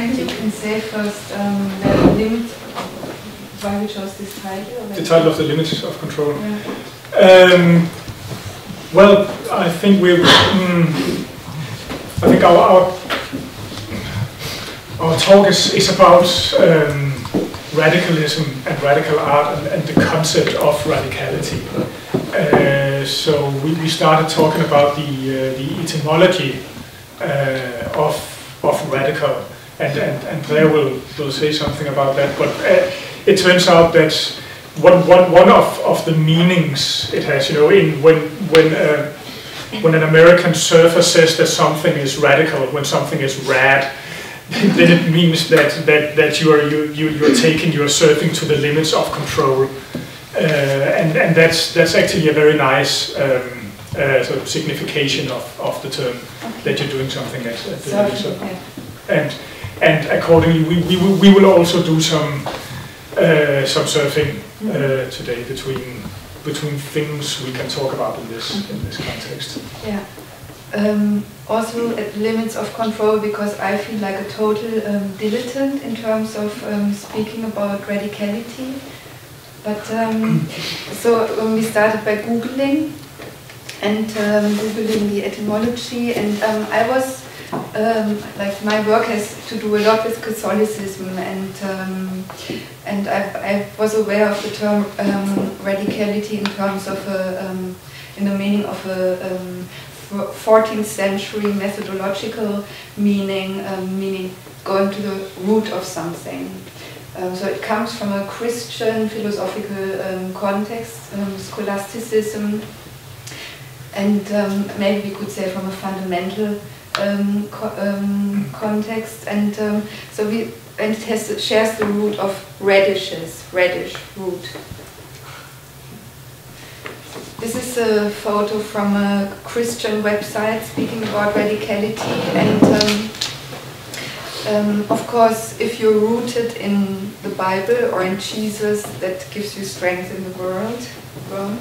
maybe you can say first um, the limit why we chose this title. The title of the limits of control. Yeah. Um, well, I think we. Mm, I think our our, our talk is, is about um, radicalism and radical art and, and, the concept of radicality. Uh, so we, we started talking about the uh, the etymology uh, of of radical, and and and Blair will will say something about that. But uh, it turns out that one, one, one of, of the meanings it has, you know, in when when uh, when an American surfer says that something is radical, when something is rad, then it means that that, that you are you, you you're taking your surfing to the limits of control, uh, and and that's that's actually a very nice. Um, uh, sort of signification of, of the term okay. that you're doing something at, at the limits of, yeah. and and accordingly we, we, will, we will also do some uh, some surfing uh, today between between things we can talk about in this in this context. Yeah. Um, also at limits of control because I feel like a total um, dilettante in terms of um, speaking about radicality. But um, so we started by googling and um, googling the etymology, and um, I was um, like my work has to do a lot with Catholicism, and um, and I, I, was aware of the term um, radicality in terms of a, um, in the meaning of a 14th um, century methodological meaning, um, meaning going to the root of something. so it comes from a Christian philosophical context, scholasticism, and maybe we could say from a fundamental um, co um, context, and um, so we and it has shares the root of radishes, radish root. This is a photo from a Christian website speaking about radicality, and um, um, of course, if you're rooted in the Bible or in Jesus, that gives you strength in the world. world.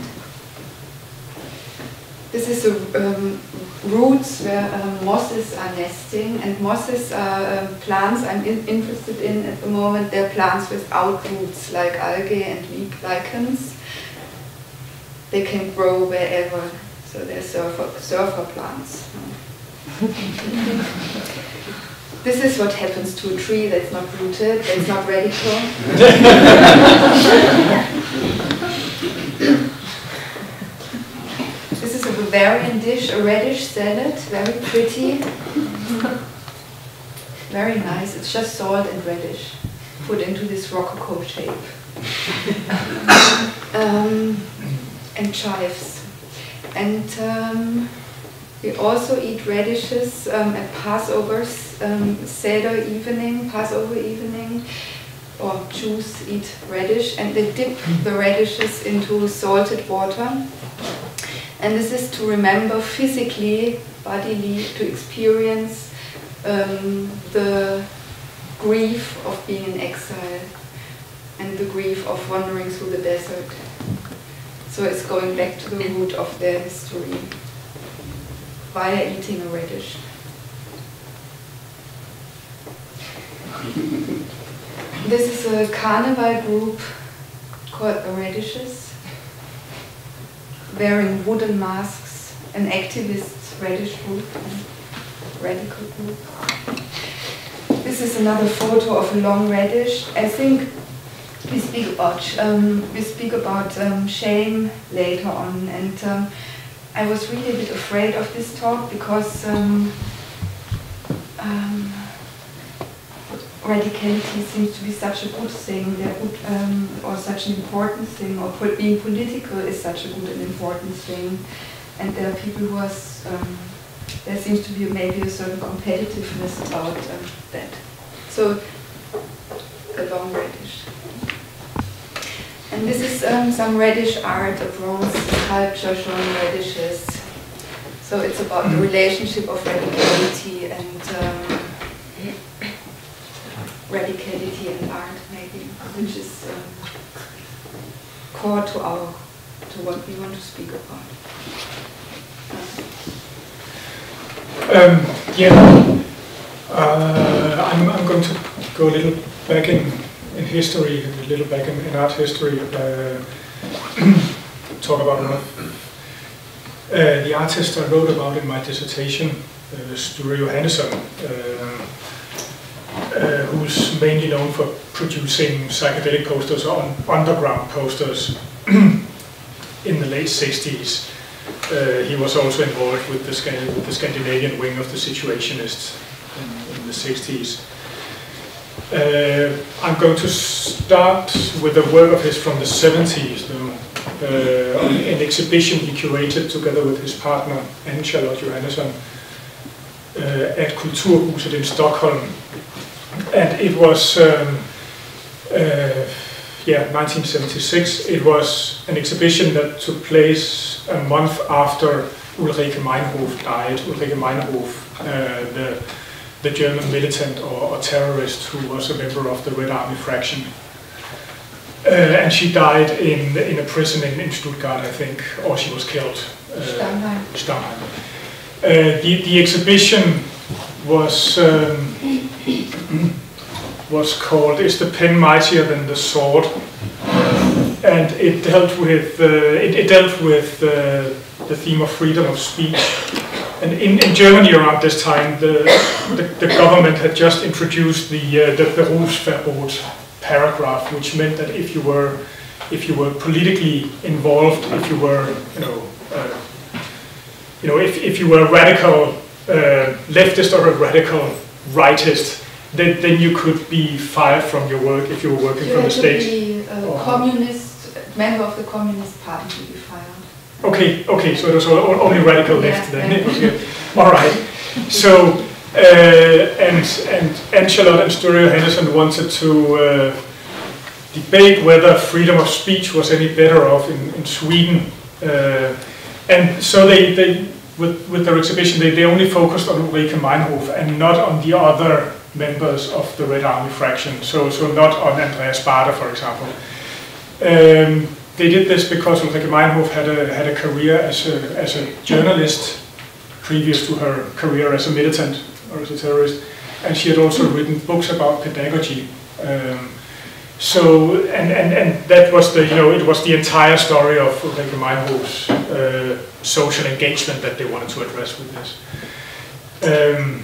This is the um, roots where um, mosses are nesting, and mosses are um, plants I'm in interested in at the moment. They're plants without roots, like algae and leaf lichens. They can grow wherever, so they're surfer, surfer plants. this is what happens to a tree that's not rooted, that's not radical. Bavarian dish, a radish salad, very pretty. very nice. It's just salt and radish put into this rococo shape. um, and chives. And um, we also eat radishes um, at Passovers, um, Seder evening, Passover evening, or Jews eat radish, and they dip the radishes into salted water and this is to remember physically, bodily, to experience um, the grief of being in exile and the grief of wandering through the desert. So it's going back to the root of their history via eating a radish. this is a carnival group called the Radishes wearing wooden masks, an activist radish group, radical group. This is another photo of a long radish. I think we speak about um, we speak about um, shame later on, and um, I was really a bit afraid of this talk because um, um, radicality seems to be such a good thing, um, or such an important thing, or being political is such a good and important thing. And there are people who are, um, there seems to be maybe a certain competitiveness about um, that. So, a long radish. And this is um, some radish art, a bronze sculpture showing radishes. So it's about the relationship of radicality and um, radicality and art, maybe, which is um, core to our to what we want to speak about. Um, yeah, uh, I'm I'm, going to go a little back in, in history, a little back in, in art history, uh, talk about one uh, the artists I wrote about in my dissertation, uh, Sture Johannesson, uh, who's mainly known for producing psychedelic posters on underground posters in the late 60s. Uh, he was also involved with the, with the, Scandinavian wing of the Situationists in, in the 60s. Uh, I'm going to start with a work of his from the 70s, though, uh, an exhibition he curated together with his partner, Ann-Charlotte Johannesson, uh, at Kulturhuset in Stockholm. And it was um, uh, yeah, 1976. It was an exhibition that took place a month after Ulrike Meinhof died. Ulrike Meinhof, uh, the, the German militant or, or, terrorist who was a member of the Red Army fraction. Uh, and she died in, in a prison in, in Stuttgart, I think, or she was killed. Uh, Stammheim. Stammheim. Uh, the, the exhibition was um, was called Is the Pen Mightier Than the Sword? And it dealt with, uh, it, it, dealt with uh, the theme of freedom of speech. And in, in Germany around this time, the, the, the government had just introduced the, uh, the paragraph, which meant that if you were, if you were politically involved, if you were, you know, uh, you know, if, if you were a radical uh, leftist or a radical rightist, then, then you could be fired from your work if you were working you from the state. Be a communist member of the Communist Party to be fired. Okay, okay, so it was only radical left yeah, then. Yeah. All right. So, uh, and and Ann-Charlotte and Sture Johannesson wanted to uh, debate whether freedom of speech was any better off in, in Sweden. Uh, and so they, they with, with their exhibition, they, they only focused on Ulrike Meinhof and not on the other members of the Red Army fraction, so, so not on Andreas Baader, for example. Um, they did this because Ulrike Meinhof had a, had a career as a, as a journalist previous to her career as a militant or as a terrorist, and she had also written books about pedagogy. Um, so, and, and, and that was the, you know, it was the entire story of Ulrike Meinhof's uh, social engagement that they wanted to address with this. Um,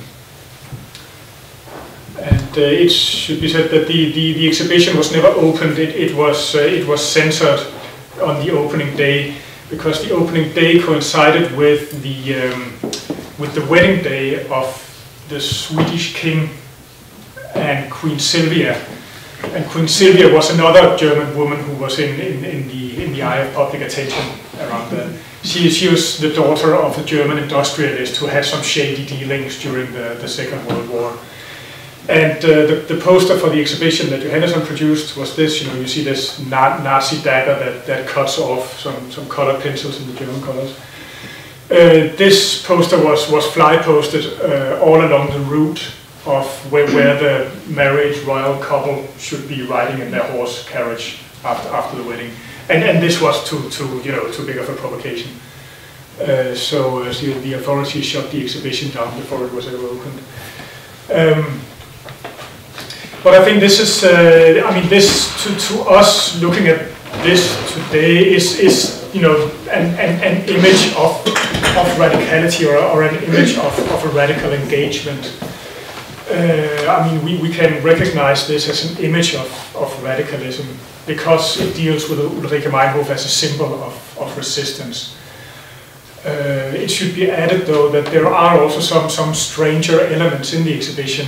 and uh, it should be said that the, the, the exhibition was never opened. It, it, was, uh, it was censored on the opening day because the opening day coincided with the, um, with the wedding day of the Swedish king and Queen Sylvia. And Queen Sylvia was another German woman who was in, in, in, the, in the eye of public attention around then. She, she was the daughter of a German industrialist who had some shady dealings during the, the Second World War. And uh, the, the, poster for the exhibition that Johannesson produced was this, you know, you see this na Nazi dagger that, that cuts off some, some colored pencils in the German colors. Uh, this poster was, was fly posted uh, all along the route of where, where the married royal couple should be riding in their horse carriage after, after the wedding. And, and this was too, too, you know, too big of a provocation. Uh, so, uh, so the authorities shut the exhibition down before it was ever opened. Um, but I think this is, uh, I mean, this to, to us looking at this today is, is you know, an, an, an image of, of radicality or, or an image of, of a radical engagement. Uh, I mean, we, we can recognize this as an image of, of radicalism because it deals with Ulrike Meinhof as a symbol of, of resistance. Uh, it should be added, though, that there are also some, some stranger elements in the exhibition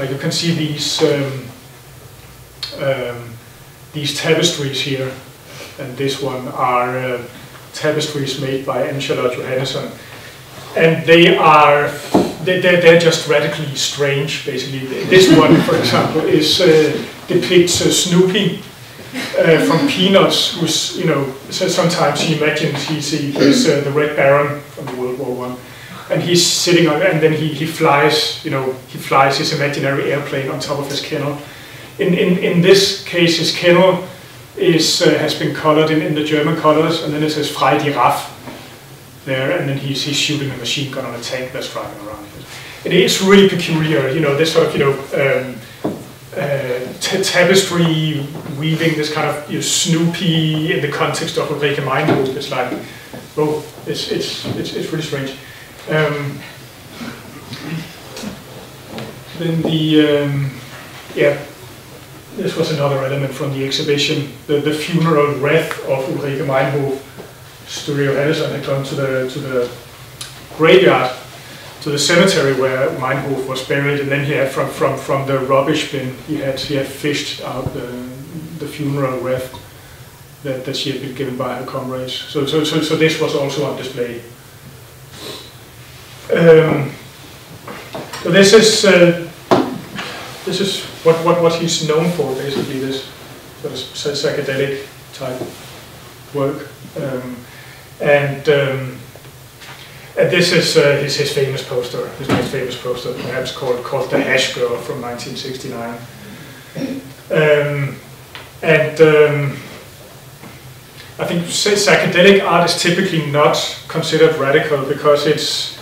like you can see these um, um, these tapestries here, and this one are uh, tapestries made by Ann-Charlotte Johannesson, and they are they, they're, they're just radically strange. Basically, this one, for example, is uh, depicts uh, Snoopy. Uh, from Peanuts, who's you know sometimes he imagines he's, he's uh, the Red Baron from the World War One, and he's sitting on, and then he, he flies, you know, he flies his imaginary airplane on top of his kennel. In, in, in this case, his kennel is, uh, has been colored in, in the German colors, and then it says Frei Raff there, and then he's, he's shooting a machine gun on a tank that's driving around. it is really peculiar, you know, this sort of, you know, um, uh, tapestry weaving, this kind of you know, Snoopy in the context of Ulrike Meinhof. It's like, oh, it's, it's, it's, it's really strange. Um, then the, um, yeah, this was another element from the exhibition, the, the funeral wreath of Ulrike Meinhof. Sture Johannesson had gone to the, to the graveyard to the cemetery where Meinhof was buried, and then he had from, from, from the rubbish bin, he had, he had fished out the, the funeral wreath that, that she had been given by her comrades. So, so, so, so this was also on display. Um, so this is uh, this is what, what, what he's known for, basically, this sort of psychedelic type work. Um, and um, and this is uh, his, his famous poster, his most famous poster, perhaps called, called The Hash Girl from 1969. Um, and um, I think psychedelic art is typically not considered radical because it's,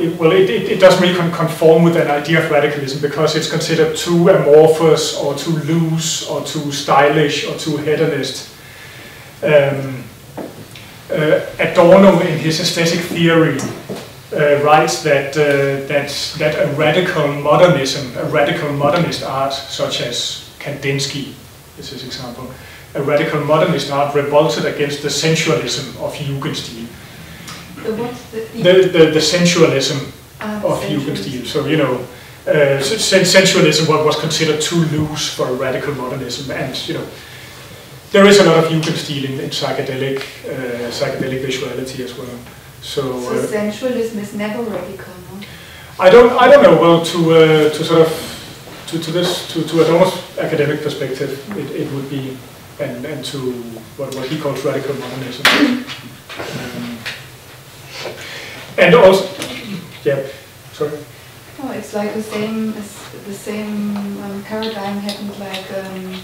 it, well, it, it, it, doesn't really conform with an idea of radicalism because it's considered too amorphous or too loose or too stylish or too hedonist. Um, uh, Adorno, in his aesthetic theory, uh, writes that uh, that that a radical modernism, a radical modernist art, such as Kandinsky, is his example, a radical modernist art revolted against the sensualism of Jugendstil. The? The, the, the, the sensualism uh, of Jugendstil. So you know, uh, sensualism what was considered too loose for radical modernism, and you know there is a lot of Jugendstil in, in psychedelic uh, psychedelic visuality as well. So, so uh, sensualism is never radical, no? I don't I don't know. Well, to uh, to sort of to, to this to, to Adorno's academic perspective, it, it would be and and to what what he calls radical modernism. um, and also, yeah, sorry. Oh, it's like the same the same um, paradigm happened like um,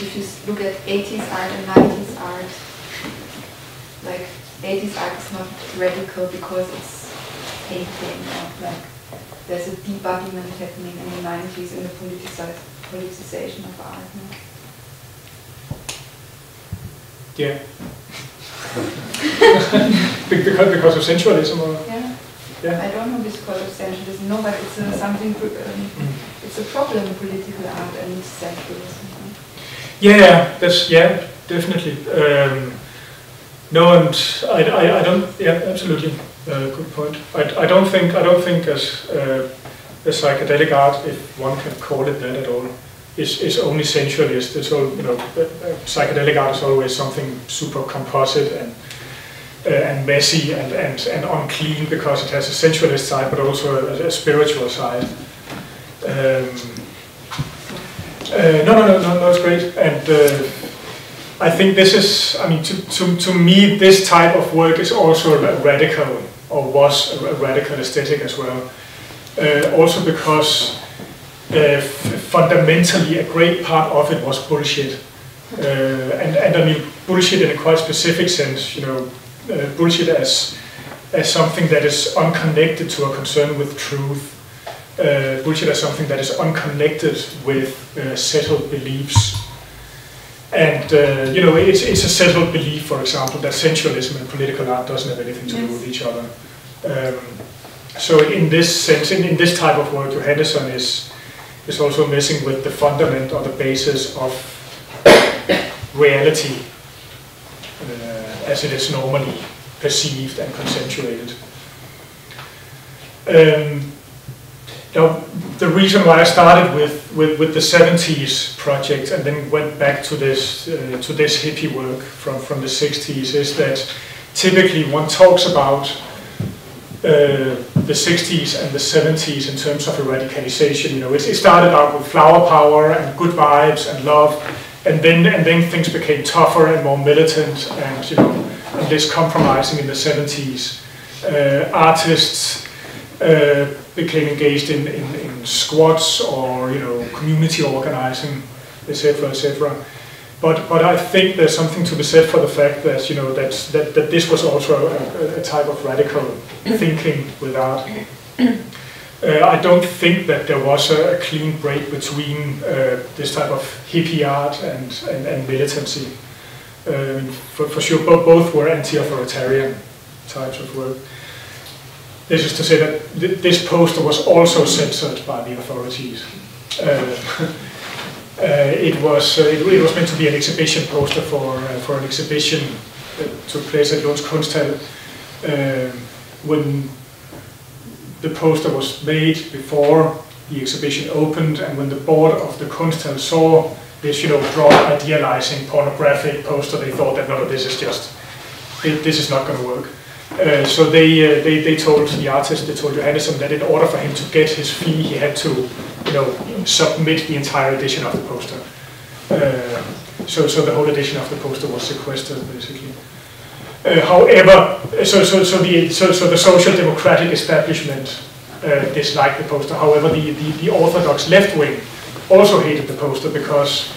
if you look at 80s art and 90s art. Like 80s art is not radical because it's painting or like there's a debugment happening in the 90s in the politicization of art. No? Yeah. because, because of sensualism or? Yeah. Yeah. I don't know this called sensualism. no, but it's a, something, um, it's a problem, political art and essentialism. Yeah, that's, yeah, definitely. Um, no, and I, I, I, don't, yeah, absolutely, uh, good point. I, I don't think, I don't think as, uh, as psychedelic art, if one can call it that at all, is, is only sensualist. It's all, you know, uh, uh, psychedelic art is always something super composite and uh, and messy and, and, and unclean because it has a sensualist side but also a, a spiritual side. Um, uh, no, no, no, no, no, it's great. And uh, I think this is, I mean, to, to, to me, this type of work is also radical, or was a radical aesthetic as well. Uh, also because uh, fundamentally a great part of it was bullshit. Uh, and, and I mean, bullshit in a quite specific sense, you know, uh, bullshit as as something that is unconnected to a concern with truth. Uh, bullshit as something that is unconnected with uh, settled beliefs. And uh, you know, it's it's a settled belief, for example, that sensualism and political art doesn't have anything to yes. do with each other. Um, so in this sense, in, in this type of work, Johannesson is is also messing with the fundament or the basis of reality as it is normally perceived and consensuated. Um, now, the reason why I started with, with, with, the 70s project and then went back to this, uh, to this hippie work from, from the 60s is that typically one talks about uh, the 60s and the 70s in terms of radicalization. You know, it, it started out with flower power and good vibes and love, and then and then things became tougher and more militant and you know and less compromising in the 70s. Uh, artists uh, became engaged in, in, in, squats or you know community organizing, etc., etc. But but I think there's something to be said for the fact that you know that that, that this was also a, a type of radical thinking with art. Uh, I don't think that there was a, a clean break between uh, this type of hippie art and, and, and militancy. Um, for, for, sure, both, were anti-authoritarian types of work. This is to say that th this poster was also censored by the authorities. Uh, uh it was uh, it, it, was meant to be an exhibition poster for uh, for an exhibition that took place at Lunds Kunsthal. When the poster was made before the exhibition opened and when the board of the Kunsthal saw this, you know, drawn idealizing pornographic poster, they thought that no, this is just, this is not going to work. Uh, so they, uh, they they told the artist, they told Johannesson that in order for him to get his fee, he had to, you know, submit the entire edition of the poster. Uh, so so the whole edition of the poster was sequestered, basically. Uh, however, so, so, so, the, so, so the social democratic establishment uh, disliked the poster. However, the, the, the orthodox left wing also hated the poster because,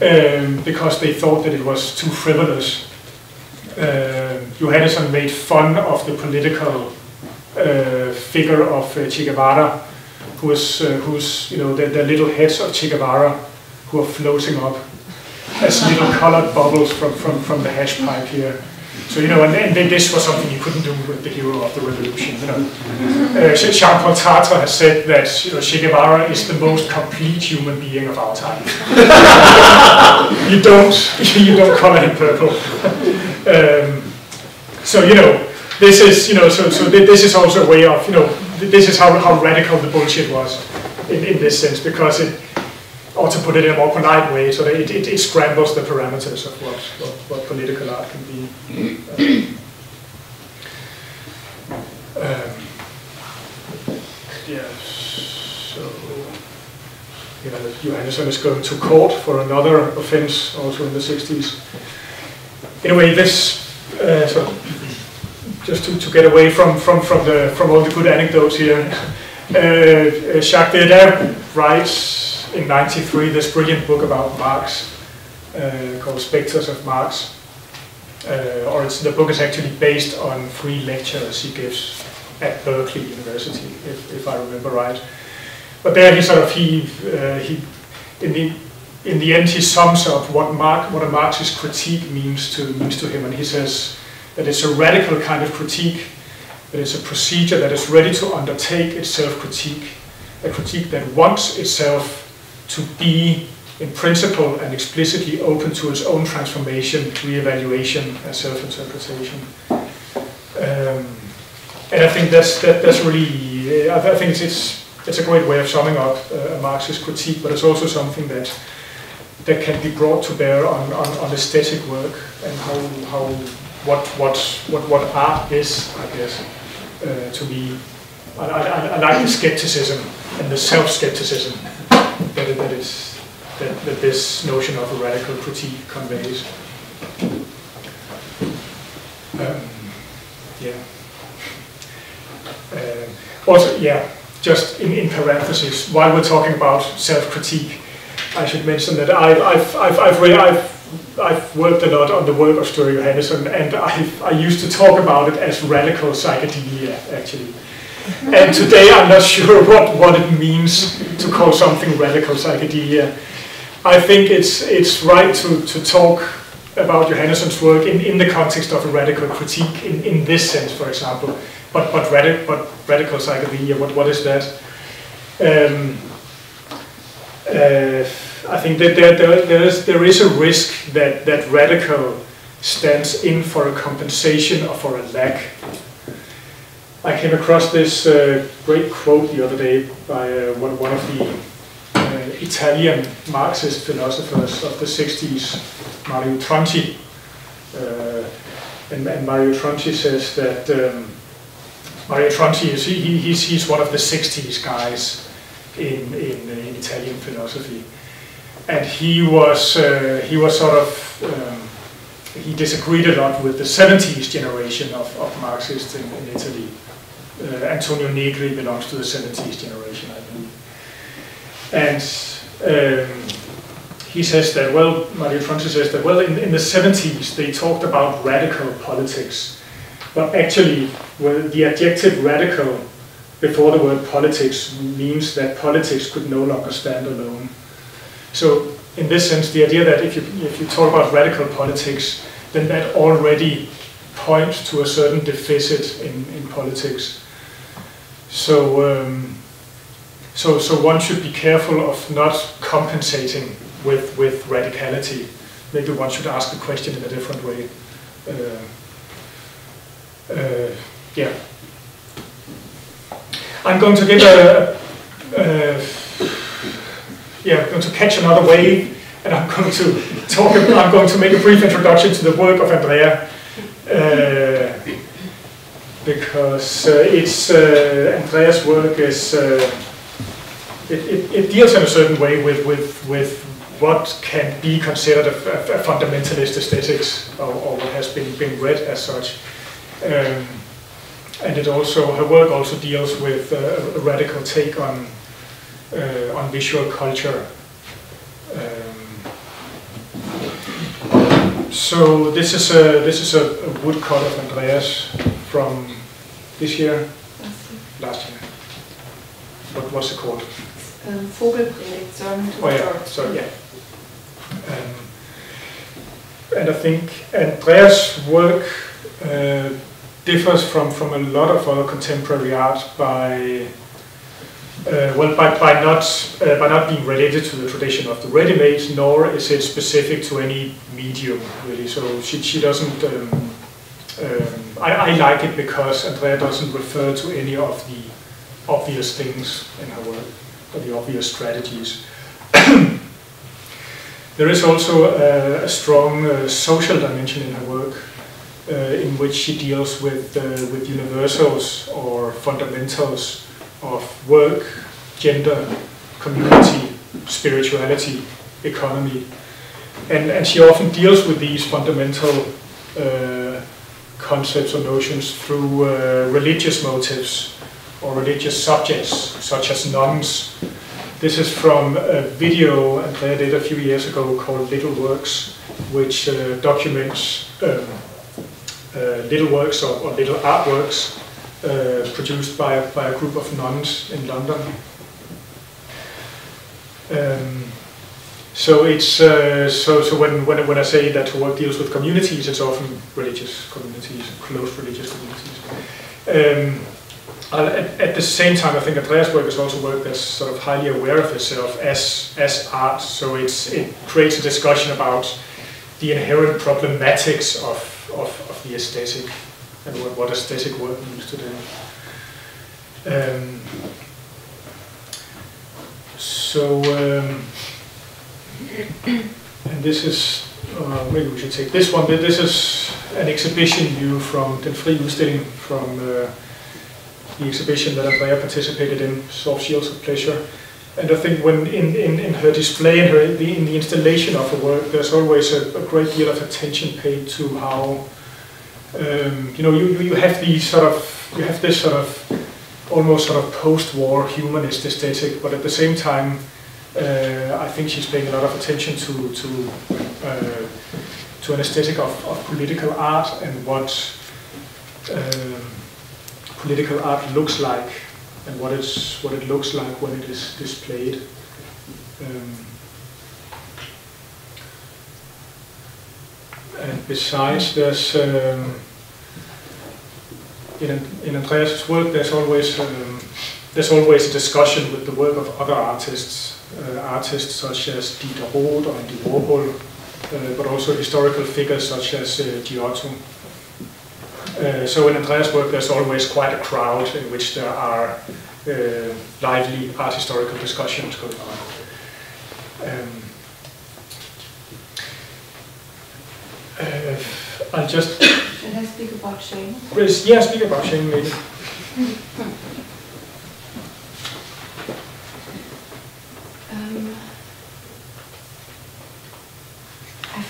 um, because they thought that it was too frivolous. Uh, Johannesson made fun of the political uh, figure of uh, Che Guevara, who was, uh, who's, you know, the, the little heads of Che Guevara who are floating up as little colored bubbles from, from, from the hash pipe here. So, you know, and, and this was something you couldn't do with the hero of the revolution, you know. Uh, Jean-Paul has said that you know, Che Guevara is the most complete human being of our time. you don't, you don't color him purple. um, so, you know, this is, you know, so, so this is also a way of, you know, this is how, how radical the bullshit was in, in this sense, because it, or to put it in a more polite way, so that it, it, it scrambles the parameters of what, what, what, political art can be. Um, um, yeah, so you know, Johannesson is going to court for another offense also in the 60s. Anyway, this, uh, so just to, to get away from, from, from, the, from all the good anecdotes here, uh, Jacques Derrida writes in 93 this brilliant book about Marx uh, called Spectres of Marx. Uh, or the book is actually based on three lectures he gives at Berkeley University, if, if I remember right. But there he sort of, he, uh, he in, the, in the end he sums up what, Mark, what a Marxist critique means to, means to him, and he says that it's a radical kind of critique, that it's a procedure that is ready to undertake its self-critique, a critique that wants itself to be in principle and explicitly open to its own transformation, re-evaluation, and self-interpretation. Um, and I think that's that, that's really I, I think it's, it's, it's a great way of summing up uh, a Marxist critique, but it's also something that that can be brought to bear on, on, on aesthetic work and how how what what what what art is, I guess, uh, to me. I, I, I like the skepticism and the self-skepticism that, that, is, that, that this notion of a radical critique conveys. Um, yeah. Uh, also, yeah, just in, in parentheses, while we're talking about self-critique, I should mention that I've, I've, I've, I've, I've, I've worked a lot on the work of Sture Johannesson, and I've, I used to talk about it as radical psychedelia, actually. And today I'm not sure what, what it means to call something radical psychedelia. I think it's, it's right to, to talk about Johannesson's work in, in the context of a radical critique, in, in this sense, for example. But, but, radi but radical psychedelia, what, what is that? Um, uh, I think that there, there, there, is, there is a risk that, that radical stands in for a compensation or for a lack I came across this uh, great quote the other day by uh, one, one of the uh, Italian Marxist philosophers of the 60s, Mario Tronti. Uh, and, and, Mario Tronti says that um, Mario Tronti is he, he's, he's one of the 60s guys in, in, in Italian philosophy. And he was, uh, he was sort of um, he disagreed a lot with the 70s generation of, of Marxists in, in Italy uh, Antonio Negri belongs to the 70s generation, I believe. And um, he says that, well, Mario Tronti says that, well, in, in, the 70s they talked about radical politics, but actually well, the adjective radical before the word politics means that politics could no longer stand alone. So in this sense, the idea that if you, if you talk about radical politics, then that already points to a certain deficit in, in politics. So, um, so, so one should be careful of not compensating with, with radicality. Maybe one should ask the question in a different way. Uh, uh, yeah. I'm going to give a, a yeah, I'm going to catch another wave, and I'm going to talk. I'm going to make a brief introduction to the work of Andrea, uh, because uh, it's uh, Andrea's work is uh, it, it, it, deals in a certain way with with with what can be considered a, a fundamentalist aesthetics, or, or, what has been been read as such. Um, and it also her work also deals with a radical take on uh, on visual culture. Um, so this is a this is a, a woodcut of Andrea's from this year, last year. What was it called? Um, Sermon Oh yeah, so yeah. Um, and I think Andrea's work uh, differs from, from a lot of other contemporary art by uh, well, by, by, not, uh, by not being related to the tradition of the ready-made, nor is it specific to any medium, really. So she, she doesn't, um, um, I, I, like it because Andrea doesn't refer to any of the obvious things in her work, or the obvious strategies. there is also a, a strong uh, social dimension in her work, uh, in which she deals with, uh, with universals or fundamentals of work, gender, community, spirituality, economy. And, and she often deals with these fundamental uh, concepts or notions through uh, religious motives or religious subjects, such as nuns. This is from a video Andrea did a few years ago called Little Works, which uh, documents um, uh, little works or, or little artworks uh, produced by, by a group of nuns in London. Um, so it's uh, so so when, when when I say that work deals with communities, it's often religious communities, close religious communities. Um, at, at, the same time, I think Andrea's work is also work that's sort of highly aware of itself as as art. So it's it creates a discussion about the inherent problematics of, of, of the aesthetic and what, what aesthetic work means today. Um, so, um, and this is, uh, maybe we should take this one. This is an exhibition view from Udstilling from uh, the exhibition that Andrea participated in, Soft Shields of Pleasure. And I think when in, in, in her display, in, her, the, in the installation of her work, there's always a, a great deal of attention paid to how um, you know, you, you have these sort of, you have this sort of almost sort of post-war humanist aesthetic, but at the same time, uh, I think she's paying a lot of attention to to uh, to an aesthetic of, of political art and what um, political art looks like and what what it looks like when it is displayed. Um, and besides, there's um, in, in Andrea's work, there's always um, there's always a discussion with the work of other artists, artists such as Dieter Roth or Andy Warhol, uh, but also historical figures such as uh, Giotto. Uh, so in Andrea's work, there's always quite a crowd in which there are uh, lively art historical discussions going on. Um, Uh, I'll just. Should I speak about shame? Yeah, speak about shame maybe.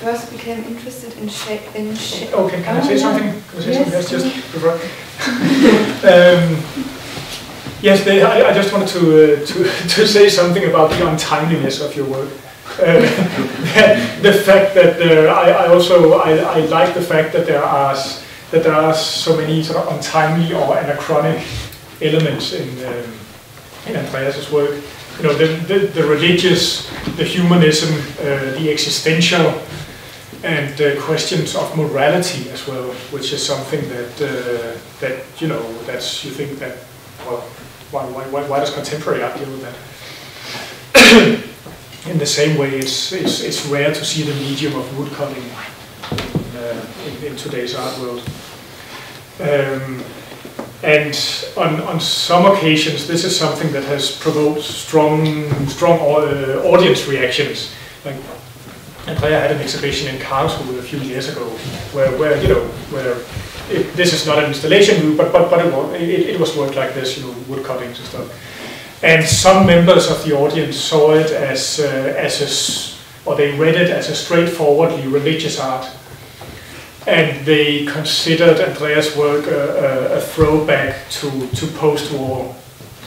first became interested in shame. In sh okay, can I say oh, something? Can I say yes, something? Yes, just um, yes, they, I, I, just wanted to, uh, to to say something about the untimeliness of your work. Uh, the fact that there, I, I also I, I like the fact that there are that there are so many sort of untimely or anachronic elements in um, in Andreas's work. You know, the, the, the religious, the humanism, uh, the existential, and uh, questions of morality as well, which is something that uh, that you know that's you think that well, why, why, why does contemporary art deal with that? in the same way, it's, it's, it's rare to see the medium of woodcutting uh, in, in, today's art world. Um, and on, on some occasions, this is something that has provoked strong, strong uh, audience reactions. Like Andrea had an exhibition in Karlsruhe a few years ago, where, where you know, where it, this is not an installation, but but but it was, it, it was work like this, you know, wood cuttings and stuff. And some members of the audience saw it as uh, as a, or they read it as a straightforwardly religious art, and they considered Andrea's work a, a, a throwback to to post-war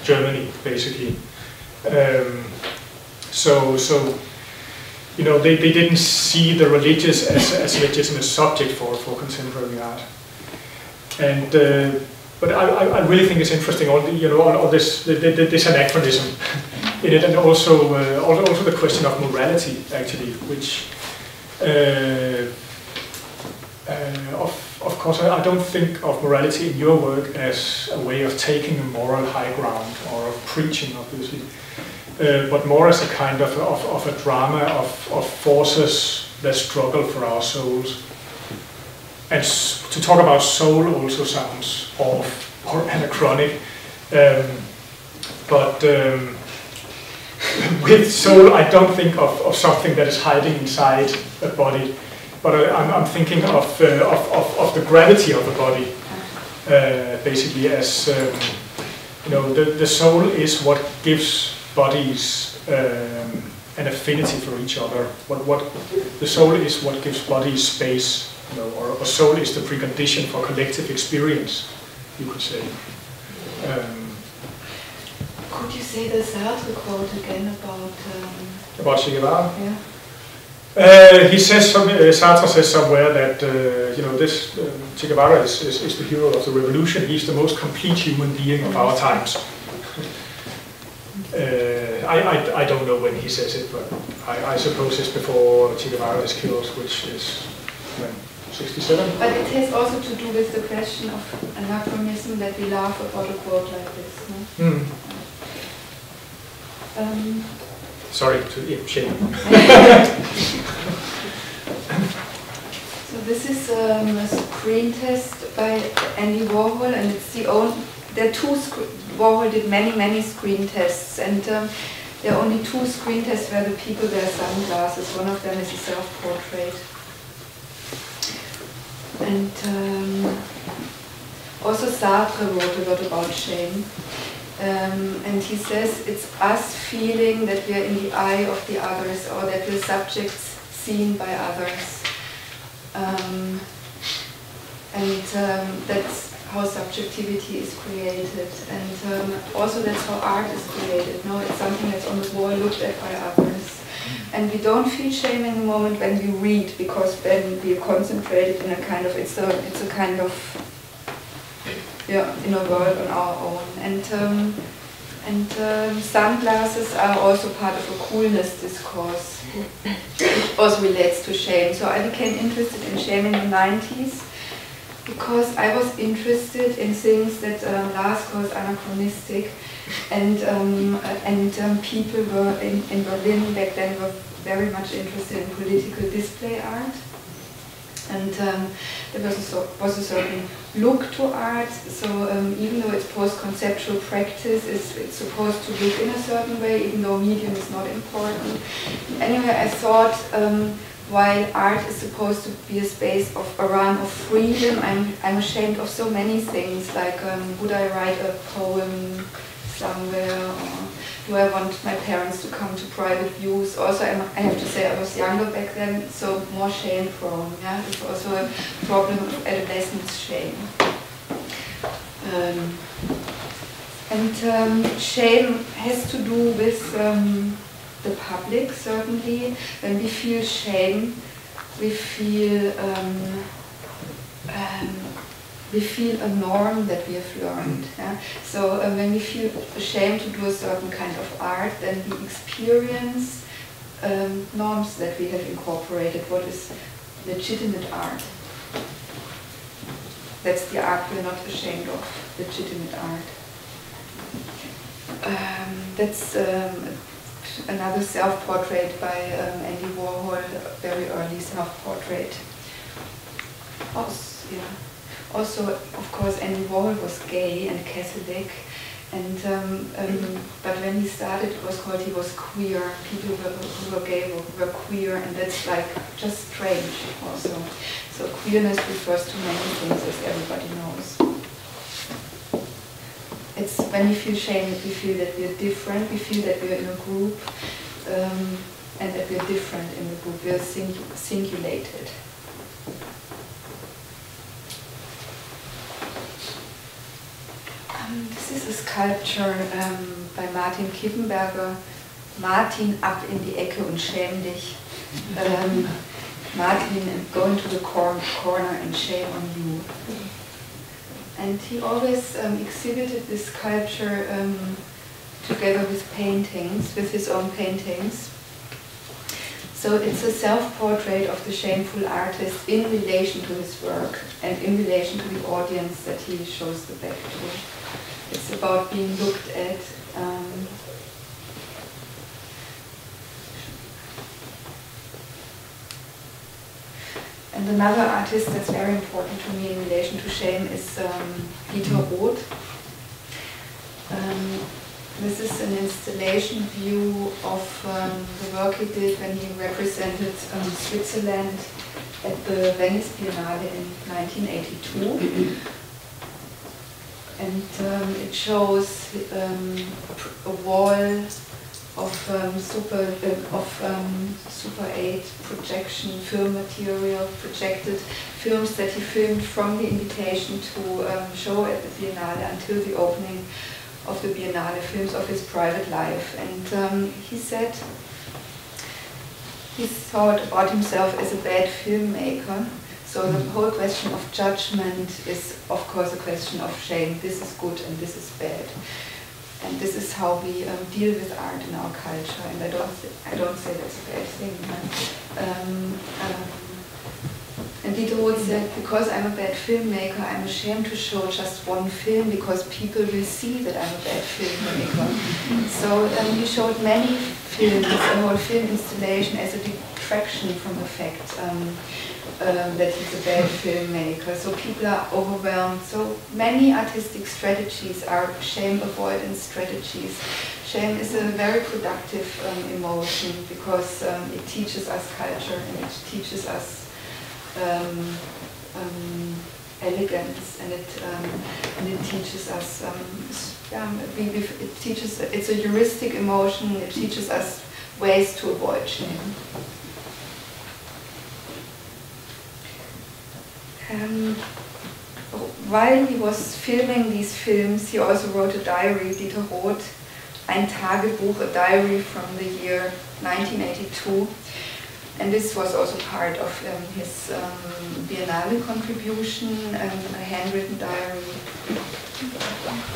Germany, basically. Um, so so you know, they, they didn't see the religious as, as a legitimate subject for, for contemporary art. And uh, but I, I really think it's interesting all the, you know all, all this the, the, this anachronism in it, and also uh, also the question of morality actually, which uh, uh, of of course I, I, don't think of morality in your work as a way of taking a moral high ground or of preaching, obviously uh, but more as a kind of, of, of a drama of, of forces that struggle for our souls. And to talk about soul also sounds off or anachronic. Um, but um, with soul, I don't think of, of something that is hiding inside a body, but I, am I'm thinking of, uh, of, of, of, the gravity of the body, uh, basically as, um, you know, the, the soul is what gives bodies um, an affinity for each other. What, what the soul is what gives bodies space, you know, or, or soul is the precondition for collective experience, you could say. Um, could you say the Sartre quote again about um, about Che Guevara? Yeah. Uh, he says some, uh, Sartre says somewhere that uh, you know this uh, Che Guevara is, is, is, the hero of the revolution. He's the most complete human being of our times. Uh, I, I, I don't know when he says it, but I, I suppose it's before Che Guevara is killed, which is when, 67? But it has also to do with the question of anachronism that we laugh about a quote like this. No? Mm. Um, Sorry to yeah, shame. so this is um, a screen test by Andy Warhol, and it's the only. There are two Warhol did many, many screen tests, and um, there are only two screen tests where the people wear sunglasses. One of them is a self-portrait. And um, also Sartre wrote a lot about shame. Um, and he says it's us feeling that we are in the eye of the others or that we're subjects seen by others. Um, and um, that's how subjectivity is created, and um, also that's how art is created. No, it's something that's on the wall, looked at by others, and we don't feel shame in the moment when we read because then we are concentrated in a kind of it's a it's a kind of yeah in a world on our own, and um, and um, sunglasses are also part of a coolness discourse, which also relates to shame. So I became interested in shame in the 90s because I was interested in things that um, Lars calls anachronistic, and um, and um, people were in, in Berlin back then were very much interested in political display art, and um, there was a, was a certain look to art. So um, even though it's post-conceptual practice, it's, it's supposed to look in a certain way, even though medium is not important. Anyway, I thought um, while art is supposed to be a space of a realm of freedom, I'm, I'm ashamed of so many things, like um, would I write a poem somewhere, or do I want my parents to come to private views? Also, I'm, i have to say I was younger back then, so more shame prone. Yeah, it's also a problem of adolescence shame. Um, and um, shame has to do with um, the public, certainly. When we feel shame, we feel um, um, we feel a norm that we have learned. Yeah? So uh, when we feel ashamed to do a certain kind of art, then we experience um, norms that we have incorporated, what is legitimate art. That's the art we're not ashamed of, legitimate art. Um, that's um, another self-portrait by um, Andy Warhol, very early self-portrait. Also, yeah. also, of course, Andy Warhol was gay and Catholic, and um, um, but when he started, it was called he was queer. People were, who were gay were, were queer, and that's like just strange also. So queerness refers to many things, as everybody knows. It's when we feel shame, we feel that we're different, we feel that we're in a group, um, and that we're different in the group. We're sing singulated. Um, this is a sculpture um, by Martin Kippenberger. Martin, ab in die Ecke und schäm dich. Um, Martin, go into the cor corner and shame on you. And he always um, exhibited this sculpture um, together with paintings, with his own paintings. So it's a self-portrait of the shameful artist in relation to his work and in relation to the audience that he shows the back to. It's about being looked at. Um, and another artist that's very important to me in relation to shame is um, Dieter Roth. Um, this is an installation view of um, the work he did when he represented um, Switzerland at the Venice Biennale in 1982 and um, it shows um, a wall of um, super uh, of um, Super 8 projection film material, projected films that he filmed from the invitation to um, show at the Biennale until the opening of the Biennale, films of his private life. And um, he said he thought about himself as a bad filmmaker so the whole question of judgment is, of course, a question of shame. This is good and this is bad. And this is how we um, deal with art in our culture. And I don't, I don't say that's a bad thing. Um, um, and Dieter said, because I'm a bad filmmaker, I'm ashamed to show just one film because people will see that I'm a bad filmmaker. so um, he showed many films, a whole film installation as a detraction from the fact um, that he's a bad filmmaker. So people are overwhelmed. So many artistic strategies are shame avoidance strategies. Shame is a very productive um, emotion because um, it teaches us culture and it teaches us um, um, elegance and it um, and it teaches us it teaches it's a heuristic emotion. It teaches us ways to avoid shame. Um, while he was filming these films, he also wrote a diary, Dieter Roth, ein Tagebuch, a diary from the year 1982. And this was also part of um, his um, Biennale contribution, um, a handwritten diary.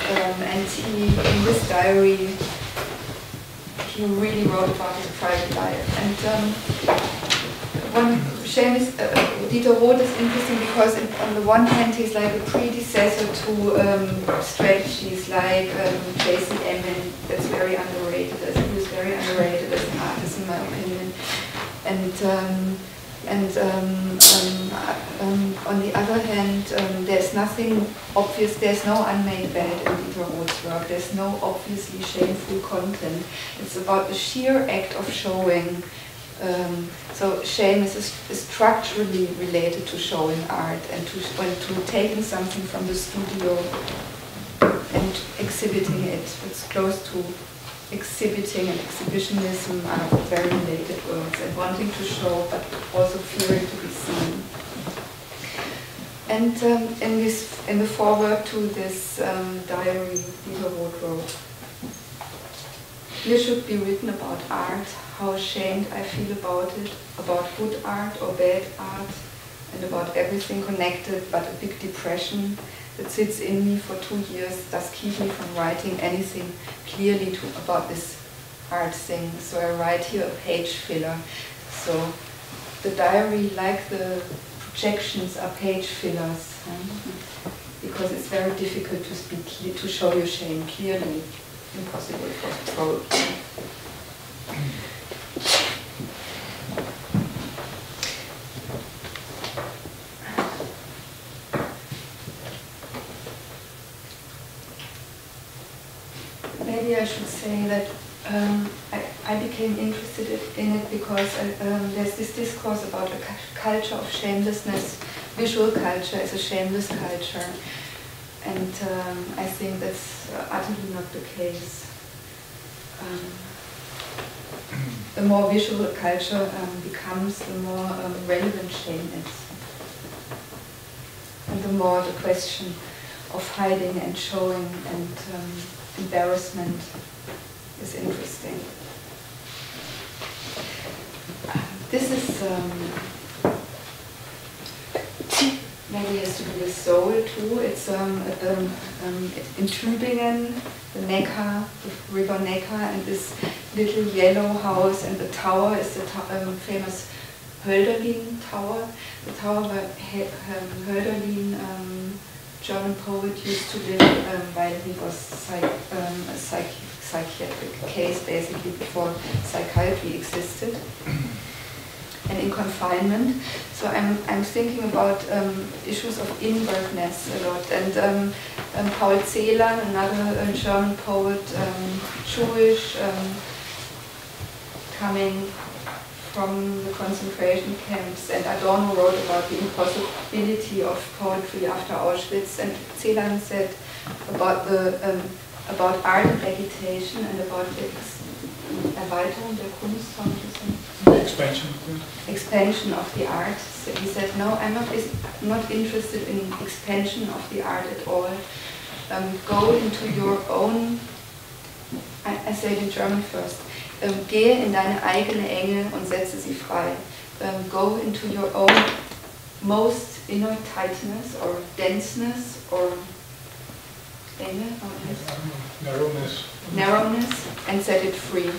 Um, and he, in this diary, he really wrote about his private life. And um, one Seamus, uh, Dieter Roth is interesting because on the one hand he's like a predecessor to um, strategies like um, Tracey Emin, that's very underrated, as he was very underrated as an artist in my opinion. And um, and um, um, on the other hand, there's nothing obvious, there's no unmade bed in Dieter Roth's work, there's no obviously shameful content. It's about the sheer act of showing um, so shame is, is, structurally related to showing art and to, and to taking something from the studio and exhibiting it. It's close to exhibiting and exhibitionism are very related words and wanting to show but also fearing to be seen. And um, in, this, in the foreword to this um, diary, Roth wrote, here should be written about art, how ashamed I feel about it, about good art or bad art, and about everything connected, but a big depression that sits in me for two years does keep me from writing anything clearly to, about this art thing. So I write here a page filler. So the diary, like the projections, are page fillers. Because it's very difficult to speak to show your shame clearly. Impossible for, for maybe I should say that um, I, I, became interested in it because I, um, there's this discourse about a culture of shamelessness. Visual culture is a shameless culture. And um, I think that's utterly not the case. Um, the more visual culture um, becomes, the more um, relevant shame is. And the more the question of hiding and showing and embarrassment is interesting. This is um, maybe to do with soul too. It's um, at the, um, in Tübingen, the Neckar, the river Neckar, and this little yellow house, and the tower is the um, famous Hölderlin Tower. The tower where um, Hölderlin um, German poet used to live um, while he was psych, um, a psych, psychiatric case, basically before psychiatry existed, and in confinement. So I'm, I'm thinking about um, issues of inwardness a lot. And um, um, Paul Celan, another uh, German poet, um, Jewish, coming from the concentration camps, and Adorno wrote about the impossibility of poetry after Auschwitz, and Celan said about the um, about art and vegetation and about the Erweiterung der Kunst, expansion. Expansion of the art. So he said, no, I'm not not interested in expansion of the art at all. Um, go into your own. I, I say it in German first ähm, gehe in deine eigene Enge und setze sie frei. Ähm, go into your own most inner tightness or denseness or Enge, narrowness. Narrowness and set it free.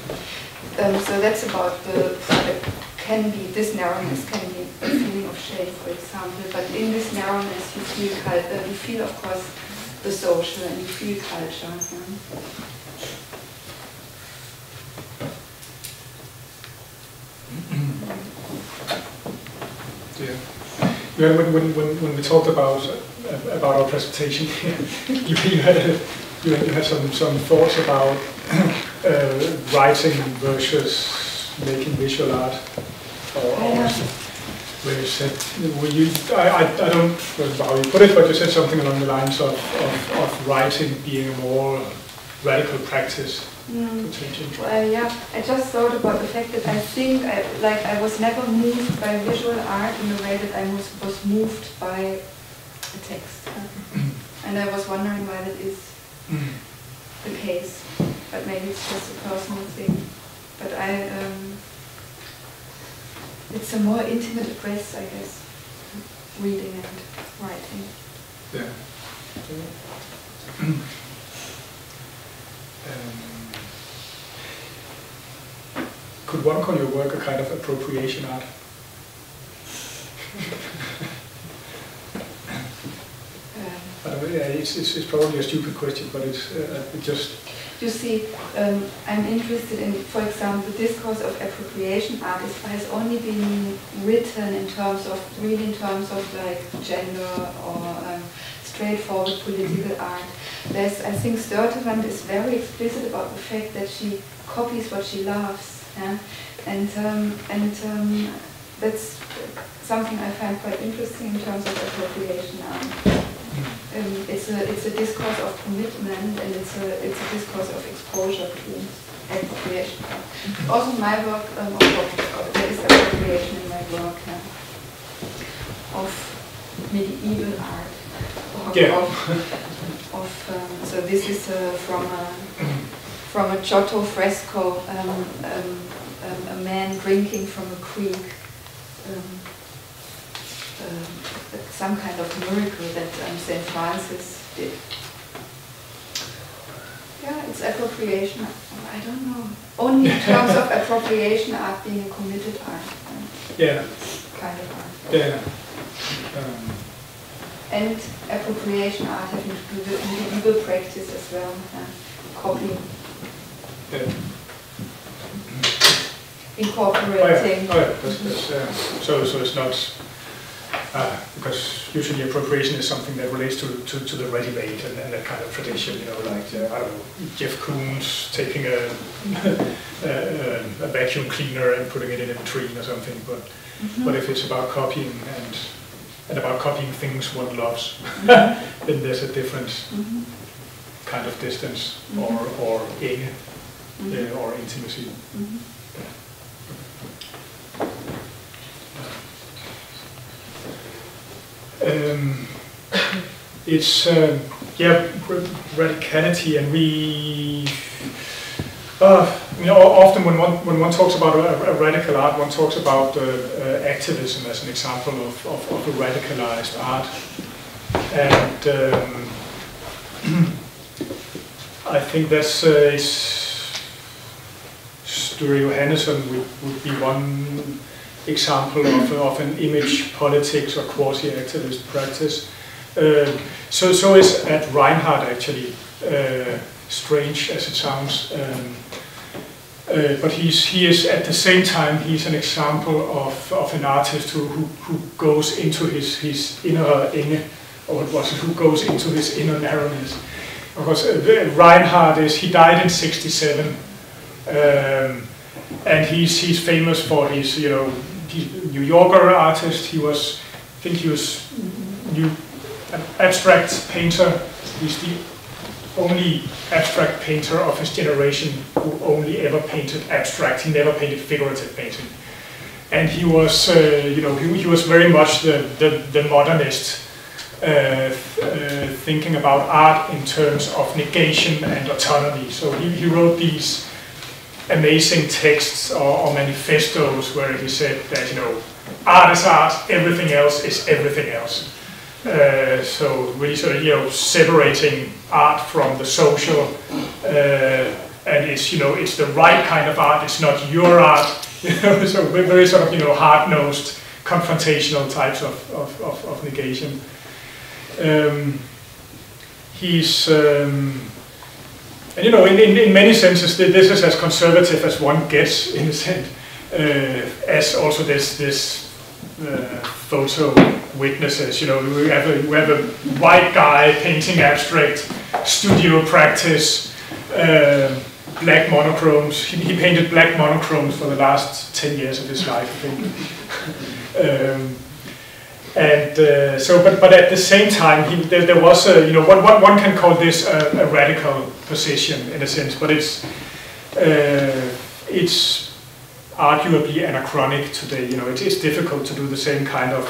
Um, so that's about the, can be, this narrowness can be a feeling of shame, for example, but in this narrowness you feel, uh, you feel of course the social and you feel culture. Yeah? Yeah. Yeah, when, when, when, when we talked about uh, about our presentation, you, you, had, you, had, you had some, some thoughts about uh, writing versus making visual art. Or, or where you said, well, you, I, I, I don't know how you put it, but you said something along the lines of, of, of writing being a more radical practice. Mm. Well, yeah, I just thought about the fact that I think I, like I was never moved by visual art in the way that I was, was moved by a text. and I was wondering why that is mm. the case. But maybe it's just a personal thing. But I, um, it's a more intimate address, I guess, reading and writing. Yeah. um, could one call your work a kind of appropriation art? I don't know, yeah, it's, it's, it's, probably a stupid question, but it's uh, it just. You see, um, I'm interested in, for example, the discourse of appropriation art has only been written in terms of, really in terms of like gender or um, straightforward political art. There's, I think Sturtevant is very explicit about the fact that she copies what she loves yeah? And, um, and um, that's something I find quite interesting in terms of appropriation. Um, um, it's a it's a discourse of commitment and it's a it's a discourse of exposure to appropriation. Also, my work, um, of there is appropriation in my work yeah, of medieval art. Of, yeah. of, of um, so this is uh, from a from a Giotto fresco, um, um, um, a man drinking from a creek. Um, uh, some kind of miracle that um, St. Francis did. Yeah, it's appropriation. I don't know. Only in terms of appropriation art being a committed art. Yeah. Kind of art. Yeah. Um, and appropriation art having to do with legal practice as well, uh, copying. yeah. Incorporating. Oh yeah, oh yeah. That's, that's, uh, so, so it's not, uh, because usually appropriation is something that relates to, to, to the ready-made and, and that kind of tradition, you know, like, uh, I don't know, Jeff Koons taking a, a, a vacuum cleaner and putting it in a vitrine or something, but, Mm -hmm. but if it's about copying and, and about copying things one loves, Mm -hmm. then there's a different mm -hmm. kind of distance Mhm. or, or enge, Mhm. uh, or intimacy. Um, it's uh, yeah radicality, and we. Uh, you know, often when one when one talks about a, a radical art, one talks about uh, uh, activism as an example of, of, of a radicalized art, and um, I think that's uh, Sture Johannesson would, would be one example of, of an image politics or quasi-activist practice. Uh, so, so is Ad Reinhardt actually, uh, strange as it sounds. Um, uh, but he's, he is at the same time, he's an example of, of an artist who, who, who goes into his, his inner inner, or what was it, who goes into his inner narrowness. Of course, uh, Reinhardt is, he died in 67. Um, and he's he's famous for his you know New Yorker artist. He was I think he was new an abstract painter. He's the only abstract painter of his generation who only ever painted abstract. He never painted figurative painting. And he was uh, you know he, he was very much the the, the modernist. Uh, uh, thinking about art in terms of negation and autonomy. So he, he wrote these amazing texts or, or, manifestos where he said that you know art is art, everything else is everything else. Uh, so really sort of you know separating art from the social, uh, and it's you know it's the right kind of art. It's not your art. You know, so very sort of you know hard-nosed, confrontational types of of, of, of negation. Um, he's um, and you know, in, in, in many senses, this is as conservative as one gets, in a sense, uh, as also this this uh, photo witnesses. You know, we have a we have a white guy painting abstract, studio practice, uh, black monochromes. He, he, painted black monochromes for the last ten years of his life, I think. um, and uh, so, but but at the same time, he, there, there, was a you know one, one, one can call this a, a radical position in a sense, but it's uh, it's arguably anachronic today. You know, it is difficult to do the same kind of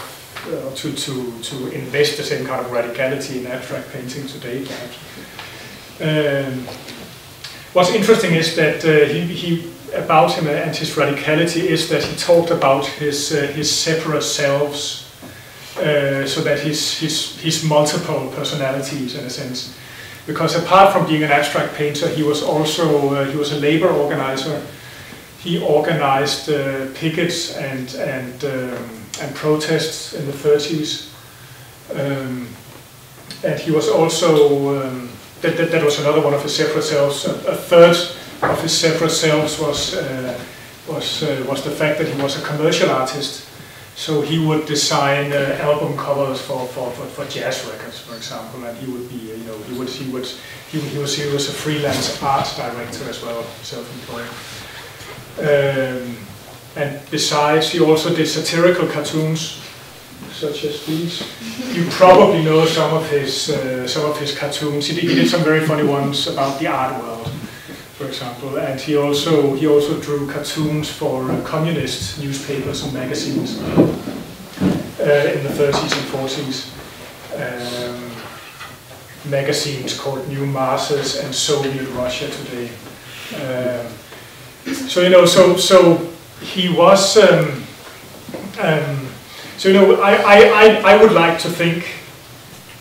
uh, to to to invest the same kind of radicality in abstract painting today, perhaps. Um, what's interesting is that uh, he, he about him and his radicality is that he talked about his uh, his separate selves. Uh, so that his multiple personalities in a sense. Because apart from being an abstract painter, he was also uh, he was a labor organizer. He organized uh, pickets and and um, and protests in the 30s, um, and he was also um, that, that, that was another one of his separate selves. A, a third of his separate selves was uh, was uh, was the fact that he was a commercial artist. So he would design uh, album covers for, for, for, for, jazz records, for example, and he would be, you know, he would he would he, he was he was a freelance art director as well, self-employed. Um, and besides, he also did satirical cartoons, such as these. You probably know some of his uh, some of his cartoons. He did, he did some very funny ones about the art world for example, and he also he also drew cartoons for uh, communist newspapers and magazines uh, in the 30s and 40s. Um, magazines called New Masses and Soviet Russia Today. Um, so you know, so so he was. Um, um, so you know, I, I, I, I would like to think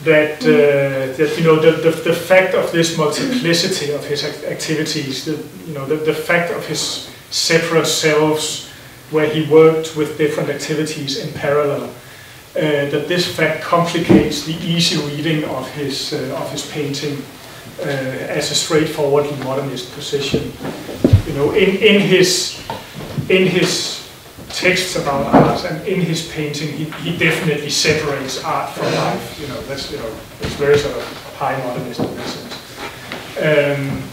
that uh, that you know the, the, the fact of this multiplicity of his activities, the you know the, the fact of his separate selves, where he worked with different activities in parallel, uh, that this fact complicates the easy reading of his uh, of his painting uh, as a straightforwardly modernist position. You know, in in his in his texts about art and in his painting, he, he definitely separates art from life. You know, that's you know, it's very sort of high modernist in that sense. Um,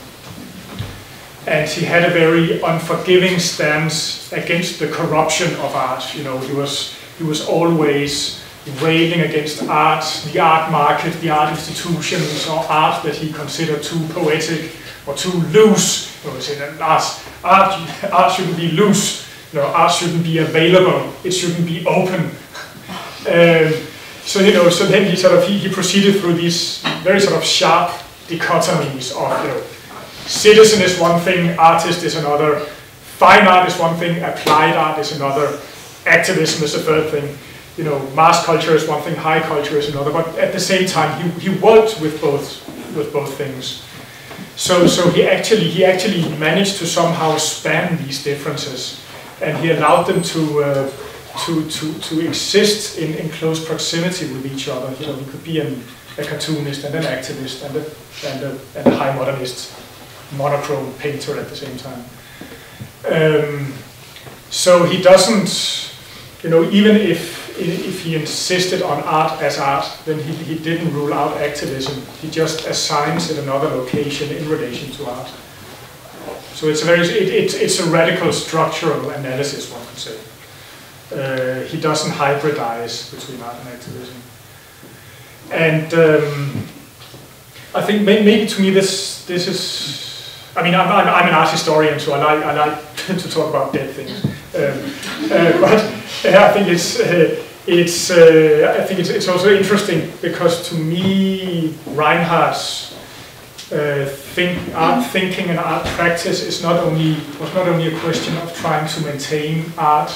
and he had a very unforgiving stance against the corruption of art. You know, he was he was always railing against art, the art market, the art institutions, or art that he considered too poetic or too loose. He said that art, art, art shouldn't be loose. You know, art shouldn't be available. It shouldn't be open. Um, so you know, so then he sort of he, he proceeded through these very sort of sharp dichotomies of you know citizen is one thing, artist is another, fine art is one thing, applied art is another, activism is a third thing, you know, mass culture is one thing, high culture is another, but at the same time he, he worked with both with both things. So so he actually he actually managed to somehow span these differences and he allowed them to uh, to, to, to exist in, in close proximity with each other. You know, he could be an, a cartoonist and an activist and a, and a, and a high modernist monochrome painter at the same time. Um, so he doesn't, you know, even if if he insisted on art as art, then he, he didn't rule out activism. He just assigns it another location in relation to art. So it's a very it, it, it's a radical structural analysis, one could say. Uh, he doesn't hybridize between art and activism. And um, I think may, maybe to me this this is I mean, I'm, I'm, I'm, an art historian, so I like, I like to talk about dead things. Um, uh, but I think it's, uh, it's, uh, I think it's, it's also interesting because to me, Reinhardt's uh, think, art thinking and art practice is not only was not only a question of trying to maintain art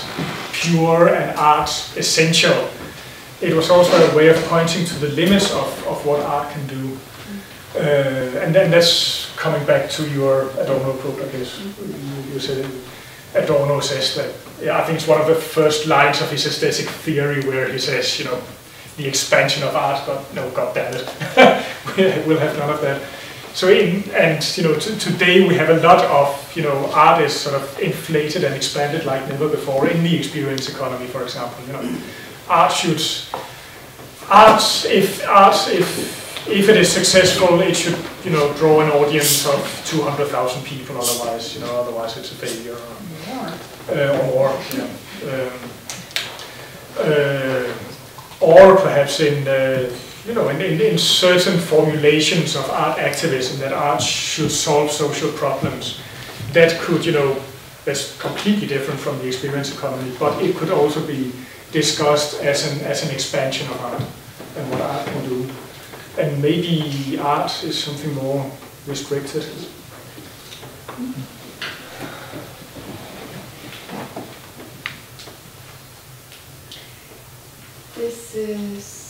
pure and art essential. It was also a way of pointing to the limits of, of what art can do. Uh, and then that's coming back to your Adorno quote, I guess. You, said it. Adorno says that, yeah, I think it's one of the first lines of his aesthetic theory where he says, you know, the expansion of art, but no, God damn it, we'll have none of that. So, in, and you know, today we have a lot of, you know, art is sort of inflated and expanded like never before in the experience economy, for example. You know, art should, art, if art, if if it is successful, it should you know draw an audience of 200,000 people. Otherwise, you know, otherwise it's a failure. Uh, or um, uh, or perhaps in uh, you know in, in, in, certain formulations of art activism that art should solve social problems. That could you know that's completely different from the experience economy, but it could also be discussed as an as an expansion of art and what art can do and maybe art is something more restricted. This is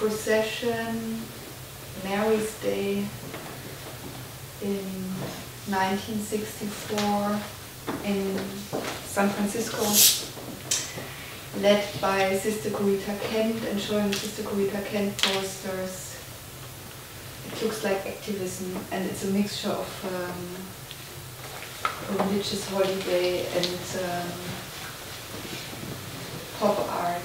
procession, Mary's Day in 1964 in San Francisco led by Sister Corita Kent and showing Sister Corita Kent posters. It looks like activism and it's a mixture of um, religious holiday and um, pop art.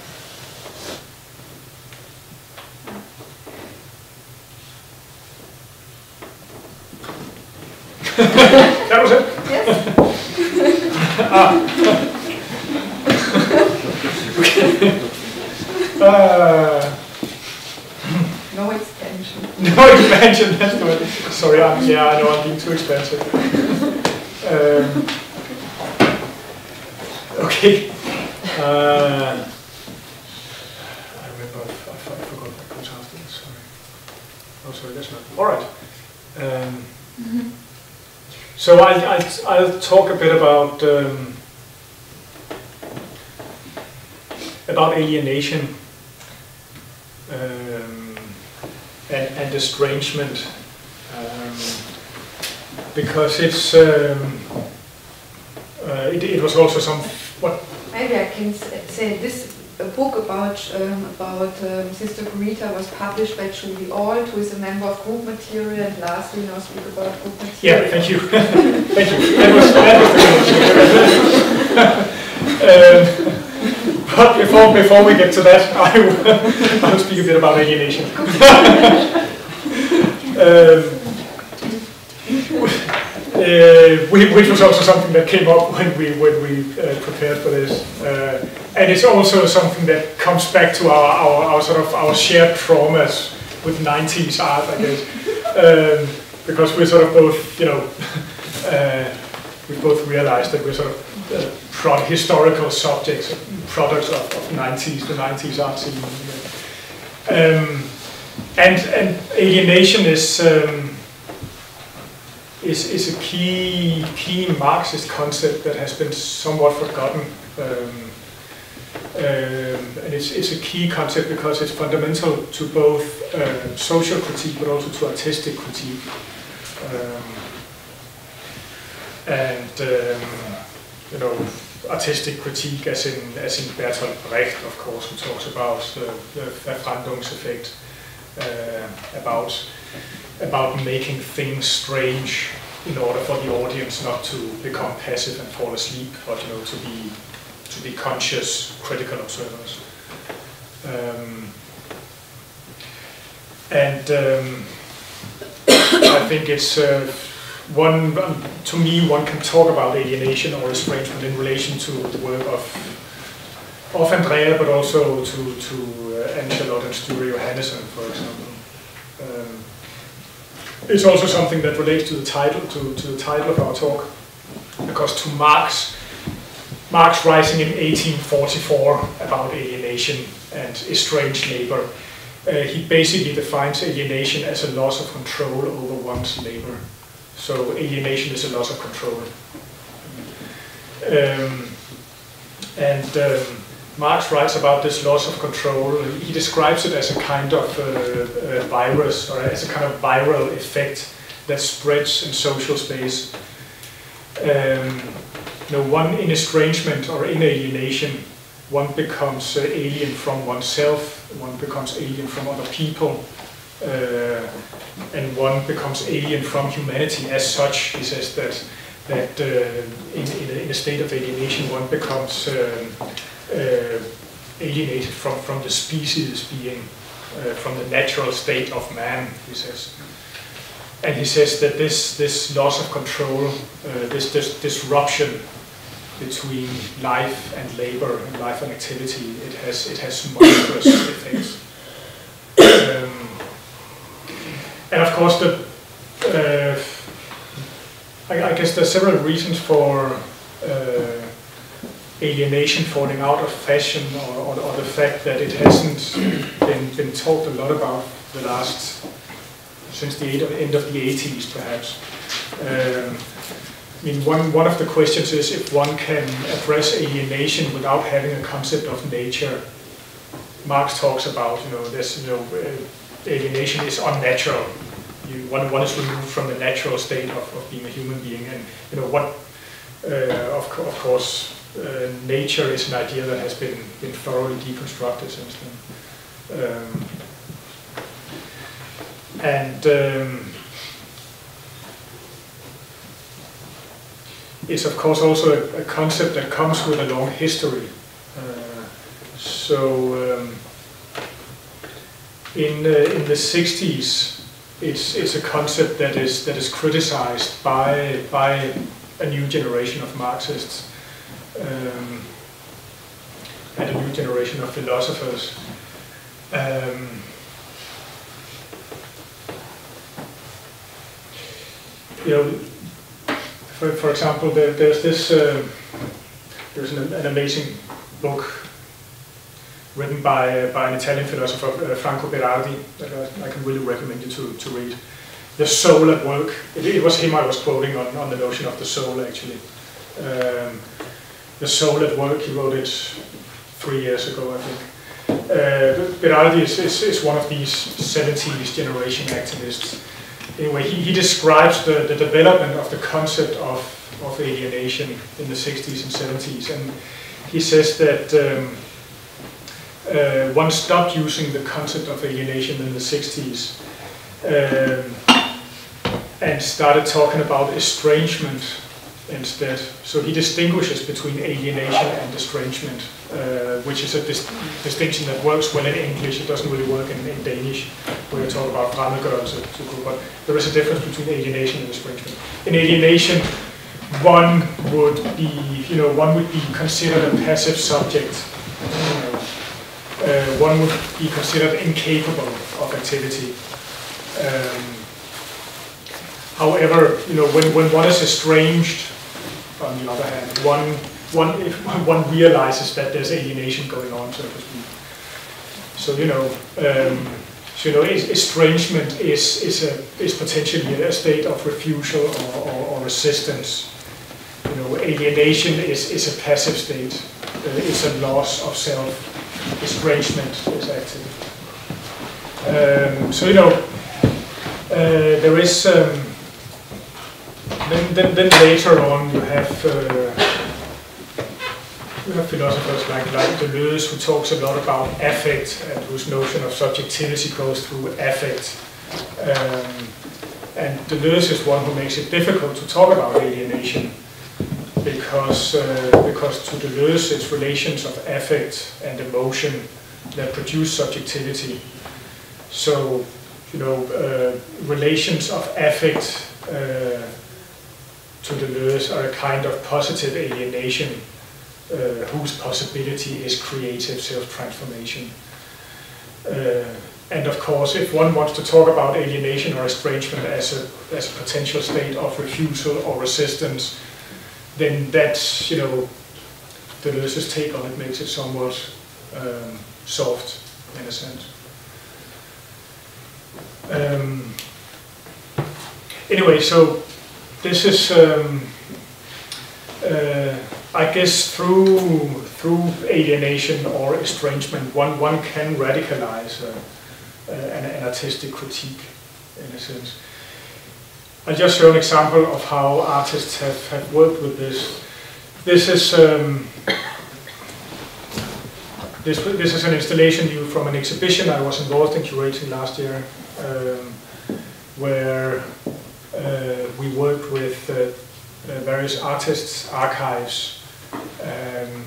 that was it? Yes. No expansion. No expansion, that's good. Sorry, I'm, yeah, I know I'm being too expensive. Um, okay. Uh, I remember, I, I forgot my coach afterwards, sorry. Oh, sorry, that's not. All right. Um, mm -hmm. So I, I, I'll talk a bit about um, about alienation um, and, and estrangement um, because it's um, uh, it, it was also some what maybe I can say this book about um, about um, Sister Corita was published by Julie Ault, who is a member of Group Material, and lastly now speak about Group Material. Yeah, thank you, thank you. That was that was um, but before before we get to that, I will, I will speak a bit about alienation. um, uh, which was also something that came up when we when we uh, prepared for this, uh, and it's also something that comes back to our, our, our, sort of our shared traumas with 90s art, I guess, um, because we're sort of both, you know, uh, we both realized that we're sort of uh, pro historical subjects, products of, of 90s, the 90s art scene. Um, and and alienation is. Um, is, is a key, key Marxist concept that has been somewhat forgotten. Um, um, and it's, it's a key concept because it's fundamental to both uh, social critique but also to artistic critique. Um, and um, you know, artistic critique as in as in Bertolt Brecht, of course, who talks about the, the Verfremdungseffekt, uh, about about making things strange in order for the audience not to become passive and fall asleep, but you know to be to be conscious, critical observers. Um, and um, I think it's uh, one um, to me one can talk about alienation or estrangement in relation to the work of of Andrea, but also to to uh, Anne-Charlotte and Sture Johannesson, for example. Um, it's also something that relates to the title, to, to the title of our talk, because to Marx, Marx writing in 1844 about alienation and estranged labor, uh, he basically defines alienation as a loss of control over one's labor. So alienation is a loss of control. Um, and um, Marx writes about this loss of control. He describes it as a kind of uh, virus or as a kind of viral effect that spreads in social space. Um, you know, one in estrangement or in alienation, one becomes uh, alien from oneself, one becomes alien from other people, uh, and one becomes alien from humanity as such. He says that that uh, in, in, a, in, a, state of alienation, one becomes um, uh, alienated from, from the species being, uh, from the natural state of man, he says. And he says that this, this loss of control, uh, this, this disruption between life and labor and life and activity, it has, it has monstrous effects. Um, and of course, the, uh, I, I, guess there's several reasons for uh, alienation falling out of fashion or, or, or, the fact that it hasn't been, been talked a lot about the last, since the end of the 80s perhaps. Um, I mean, one, one of the questions is if one can address alienation without having a concept of nature. Marx talks about, you know, this, you know, uh, alienation is unnatural. You, one, one is removed from the natural state of, of being a human being, and you know what, uh, of, of course, uh, nature is an idea that has been, been thoroughly deconstructed since then. Um, and um, it's of course also a, a, concept that comes with a long history. Uh, so um, in, uh, in the 60s, it's, it's a concept that is, that is criticized by, by a new generation of Marxists um, and a new generation of philosophers. Um, you know, for, for example, there, there's this, uh, there's an, an, amazing book written by, uh, by an Italian philosopher, uh, Franco Berardi, that I, I, can really recommend you to, to read. The Soul at Work. It, it, was him I was quoting on, on the notion of the soul, actually. Um, the Soul at Work, he wrote it three years ago, I think. Uh, Berardi is, is, is, one of these 70s generation activists. Anyway, he, he describes the, the development of the concept of, of alienation in the 60s and 70s. And he says that um, uh, one stopped using the concept of alienation in the 60s um, and started talking about estrangement instead. So he distinguishes between alienation and estrangement, uh, which is a dis distinction that works well in English. It doesn't really work in, in Danish, where you talk about fremmedgørelse. But there is a difference between alienation and estrangement. In alienation, one would be, you know, one would be considered a passive subject. Uh, one would be considered incapable of activity. Um, however, you know, when, when one is estranged, on the other hand, one, one, if one realizes that there's alienation going on, so to speak. So, you know, um, so, you know, estrangement is, is, a, is potentially a state of refusal or, or, or resistance. You know, alienation is, is a passive state. Uh, it's a loss of self estrangement is active. Um, so you know, uh, there is um, then, then, then later on you have uh, you have philosophers like like Deleuze who talks a lot about affect and whose notion of subjectivity goes through affect. Um, and Deleuze is one who makes it difficult to talk about alienation because uh, because to Deleuze it's relations of affect and emotion that produce subjectivity. So you know uh, relations of affect uh, to Deleuze are a kind of positive alienation uh, whose possibility is creative self-transformation. Uh, and of course, if one wants to talk about alienation or estrangement as a, as a potential state of refusal or resistance, then that's, you know, Deleuze's take on it makes it somewhat um, soft, in a sense. Um, anyway, so this is, um, uh, I guess, through through alienation or estrangement, one one can radicalize uh, uh, an, an artistic critique, in a sense. I'll just show an example of how artists have, have worked with this. This is um, this this is an installation view from an exhibition I was involved in curating last year, um, where we worked with uh, uh, various artists' archives, um,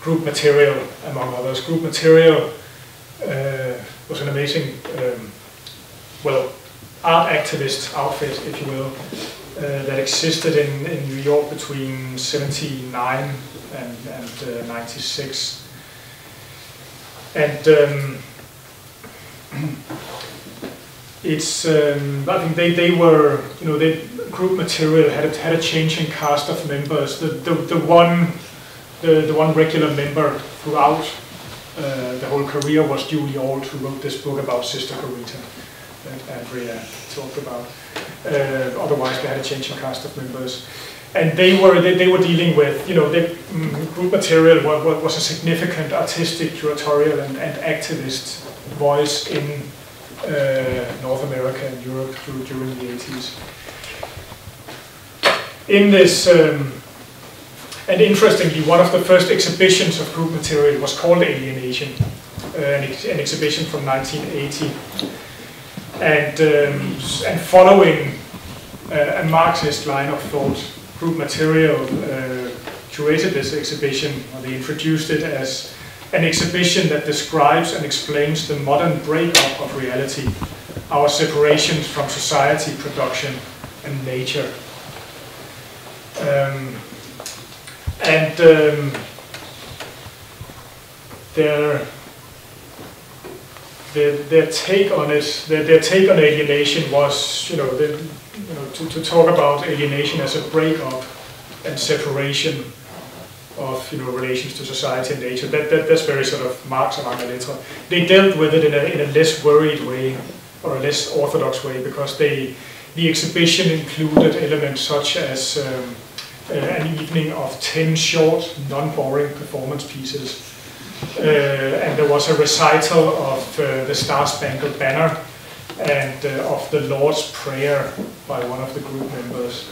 group material among others. Group material uh, was an amazing, um, well, art activist outfit, if you will, uh, that existed in, in New York between 79 and, and uh, 96. And um, it's, um, I think they, they were, you know, the group material had a, had a changing cast of members. The, the, the one the, the one regular member throughout uh, the whole career was Julie Ault, who wrote this book about Sister Corita that Andrea talked about. Uh, otherwise, they had a changing cast of members. And they were they, they were dealing with you know the um, group material was, was a significant artistic, curatorial, and, and activist voice in North America and Europe through, during the 80s. In this, um, and interestingly, one of the first exhibitions of group material was called Alienation, uh, an, ex an exhibition from 1980 and, um, and following uh, a Marxist line of thought, group material uh, curated this exhibition, or they introduced it as an exhibition that describes and explains the modern breakup of reality, our separation from society, production, and nature. Um, and um, their their, their take on it, their, their take on alienation was, you know, the, you know to, to talk about alienation as a breakup and separation of you know relations to society and nature. That, that that's very sort of Marx and Angeletta. They dealt with it in a, in a less worried way or a less orthodox way because they the exhibition included elements such as um, uh, an evening of ten short, non-boring performance pieces uh, and there was a recital of uh, the Star Spangled Banner and uh, of the Lord's Prayer by one of the group members.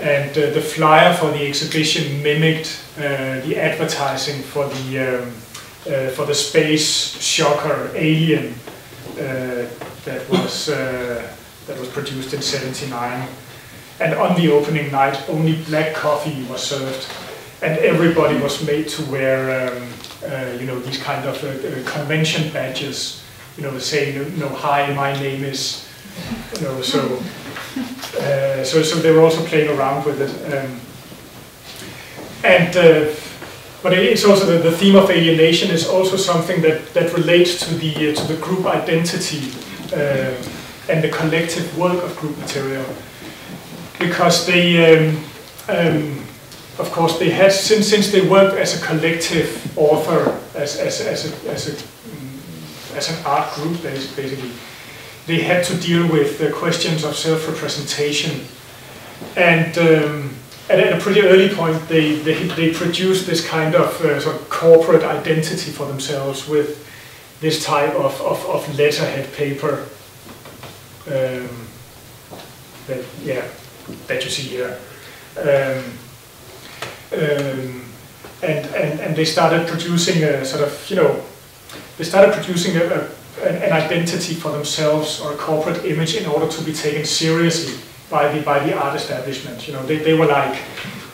And uh, the flyer for the exhibition mimicked uh, the advertising for the um, uh, for the space shocker Alien that was that was produced in '79. And on the opening night, only black coffee was served, and everybody was made to wear, um, uh, you know, these kind of uh, uh, convention badges, you know, saying, you know, hi, my name is, you know, so, uh, so, so they were also playing around with it, um, and. Uh, but it's also the, the, theme of alienation is also something that, that relates to the uh, to the group identity and the collective work of group material because they, um, um, of course, they had since since they worked as a collective author, as as as a, as, a, mm, as an art group, basically, they had to deal with the questions of self-representation, and. Um, at a pretty early point, they, they, they produced this kind of uh, sort of corporate identity for themselves with this type of, of, of letterhead paper. Um, that, yeah, that you see here. Um, um, and, and, and they started producing a sort of, you know, they started producing a, a, an identity for themselves or a corporate image in order to be taken seriously by the, by the art establishment. You know, they, they were like,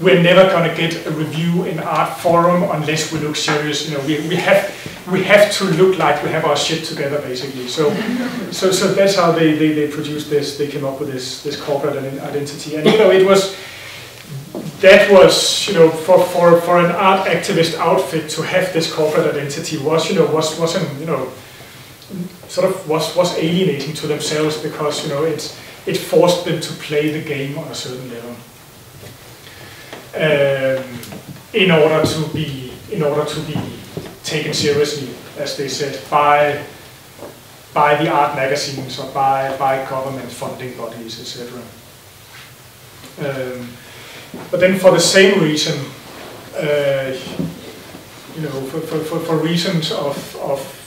we're never going to get a review in Artforum unless we look serious. You know, we, we have we have to look like we have our shit together, basically. So, so, so that's how they, they, they produced this. They came up with this this corporate identity, and you know, it was that was you know for for for an art activist outfit to have this corporate identity was you know was wasn't you know sort of was was alienating to themselves because you know it's it forced them to play the game on a certain level um, in order to be in order to be taken seriously, as they said, by by the art magazines or by by government funding bodies, etc. Um, but then, for the same reason, uh, you know, for, for, for, reasons of of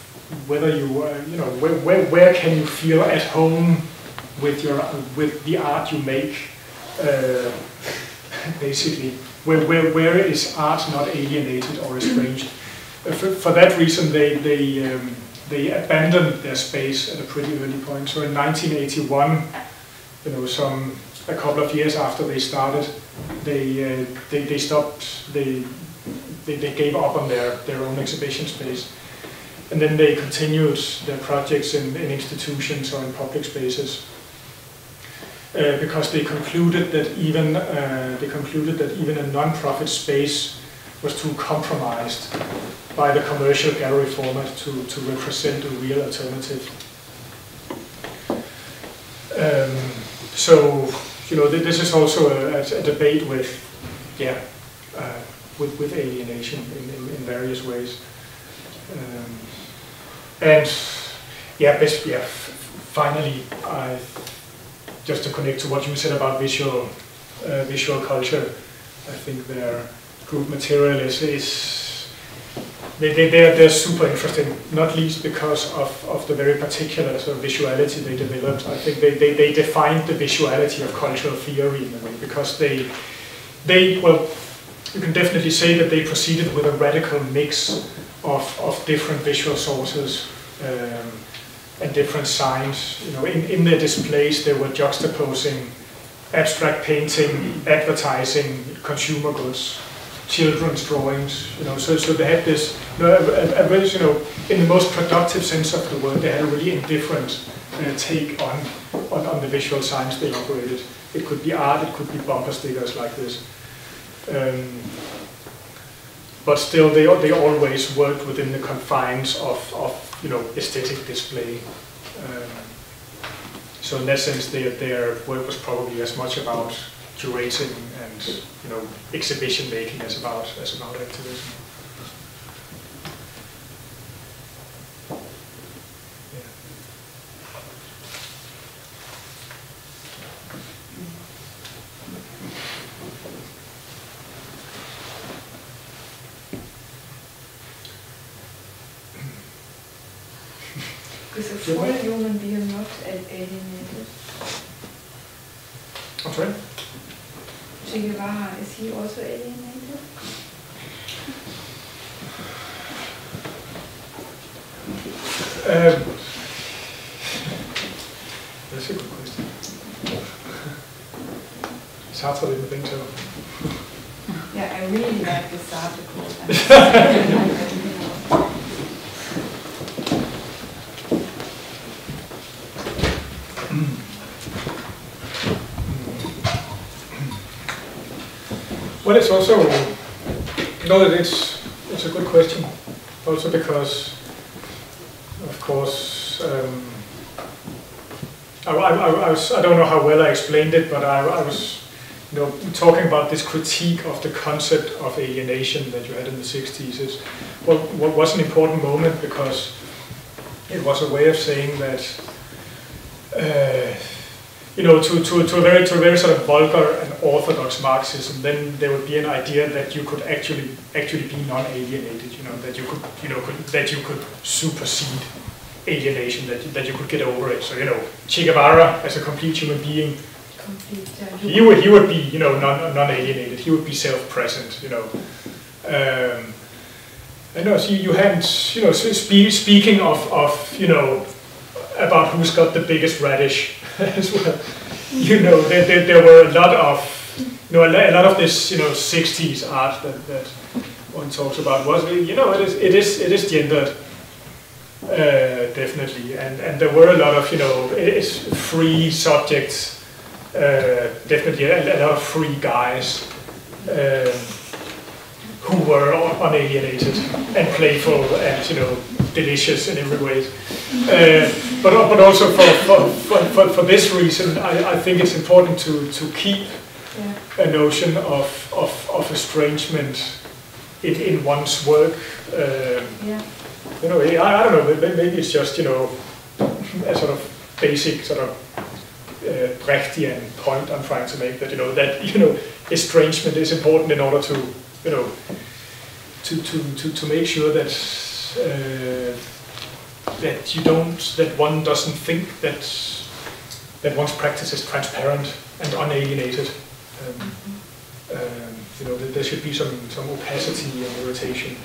whether you uh, you know where, where where can you feel at home with your with the art you make. Uh, basically, where, where, where is art not alienated or estranged? Uh, for, for that reason, they, they, um, they abandoned their space at a pretty early point. So in 1981, you know, some a couple of years after they started, they, uh, they, they stopped, they, they, they gave up on their, their own exhibition space. And then they continued their projects in, in institutions or in public spaces. Uh, because they concluded that even uh, they concluded that even a non-profit space was too compromised by the commercial gallery format to, to represent a real alternative. Um, so, you know, th this is also a, a, debate with, yeah, uh, with, with alienation in, in, in various ways. Um, and, yeah, basically, yeah, finally, I just to connect to what you said about visual uh, visual culture, I think their group material is, is they, they, they're, they're super interesting, not least because of, of the very particular sort of visuality they developed. I think they, they, they defined the visuality of cultural theory in a way because they, they, well, you can definitely say that they proceeded with a radical mix of, of different visual sources. Um, and different signs. You know, in, in their displays, they were juxtaposing abstract painting, advertising, consumer goods, children's drawings. You know, so so they had this, you know, a, a really, you know, in the most productive sense of the word, they had a really indifferent uh, take on, on on the visual signs they operated. It could be art, it could be bumper stickers like this. Um, but still, they they always worked within the confines of, of you know, aesthetic display. Um, so in that sense, their, their work was probably as much about curating and you know exhibition making as about as about activism. Full human being not a- alienated? I'm sorry? Che Guevara, is he also alienated? Um, that's a good question. Sartre didn't think so. Yeah, I really like this article. Well, it's also, know, it's, it's a good question. Also because, of course, um, I, I, I, was, I don't know how well I explained it, but I, I was, you know, talking about this critique of the concept of alienation that you had in the 60s is what, what was an important moment because it was a way of saying that, uh, you know, to, to, to, a very, to a very sort of vulgar and orthodox Marxism, then there would be an idea that you could actually actually be non-alienated, you know, that you could, you know, could, that you could supersede alienation, that you, that you could get over it. So, you know, Che Guevara as a complete human being, Complete, yeah. he would, he would be, you know, non, non-alienated. He would be self-present, you know. Um, I know, so you hadn't, you know, spe- speaking of, of, you know, about who's got the biggest radish as well. You know, there, there, there were a lot of, you know, a lot of this, you know, 60s art that, that one talks about was, you know, it is, it is, it is gendered, uh, definitely, and, and there were a lot of, you know, it is free subjects, uh, definitely a, a lot of free guys. Um, who were unalienated and playful and you know delicious in every way. Uh, but but also for for, for, for, this reason, I, I think it's important to, to keep a notion of, of, of estrangement in, in one's work. Uh, Yeah. you know, I, I don't know, maybe it's just, you know, a sort of basic sort of uh, Brechtian point I'm trying to make that, you know, that, you know, estrangement is important in order to, you know, to, to, to, to make sure that, that you don't, that one doesn't think that, that one's practice is transparent and unalienated. Um, um, you know, that there should be some, some opacity and irritation.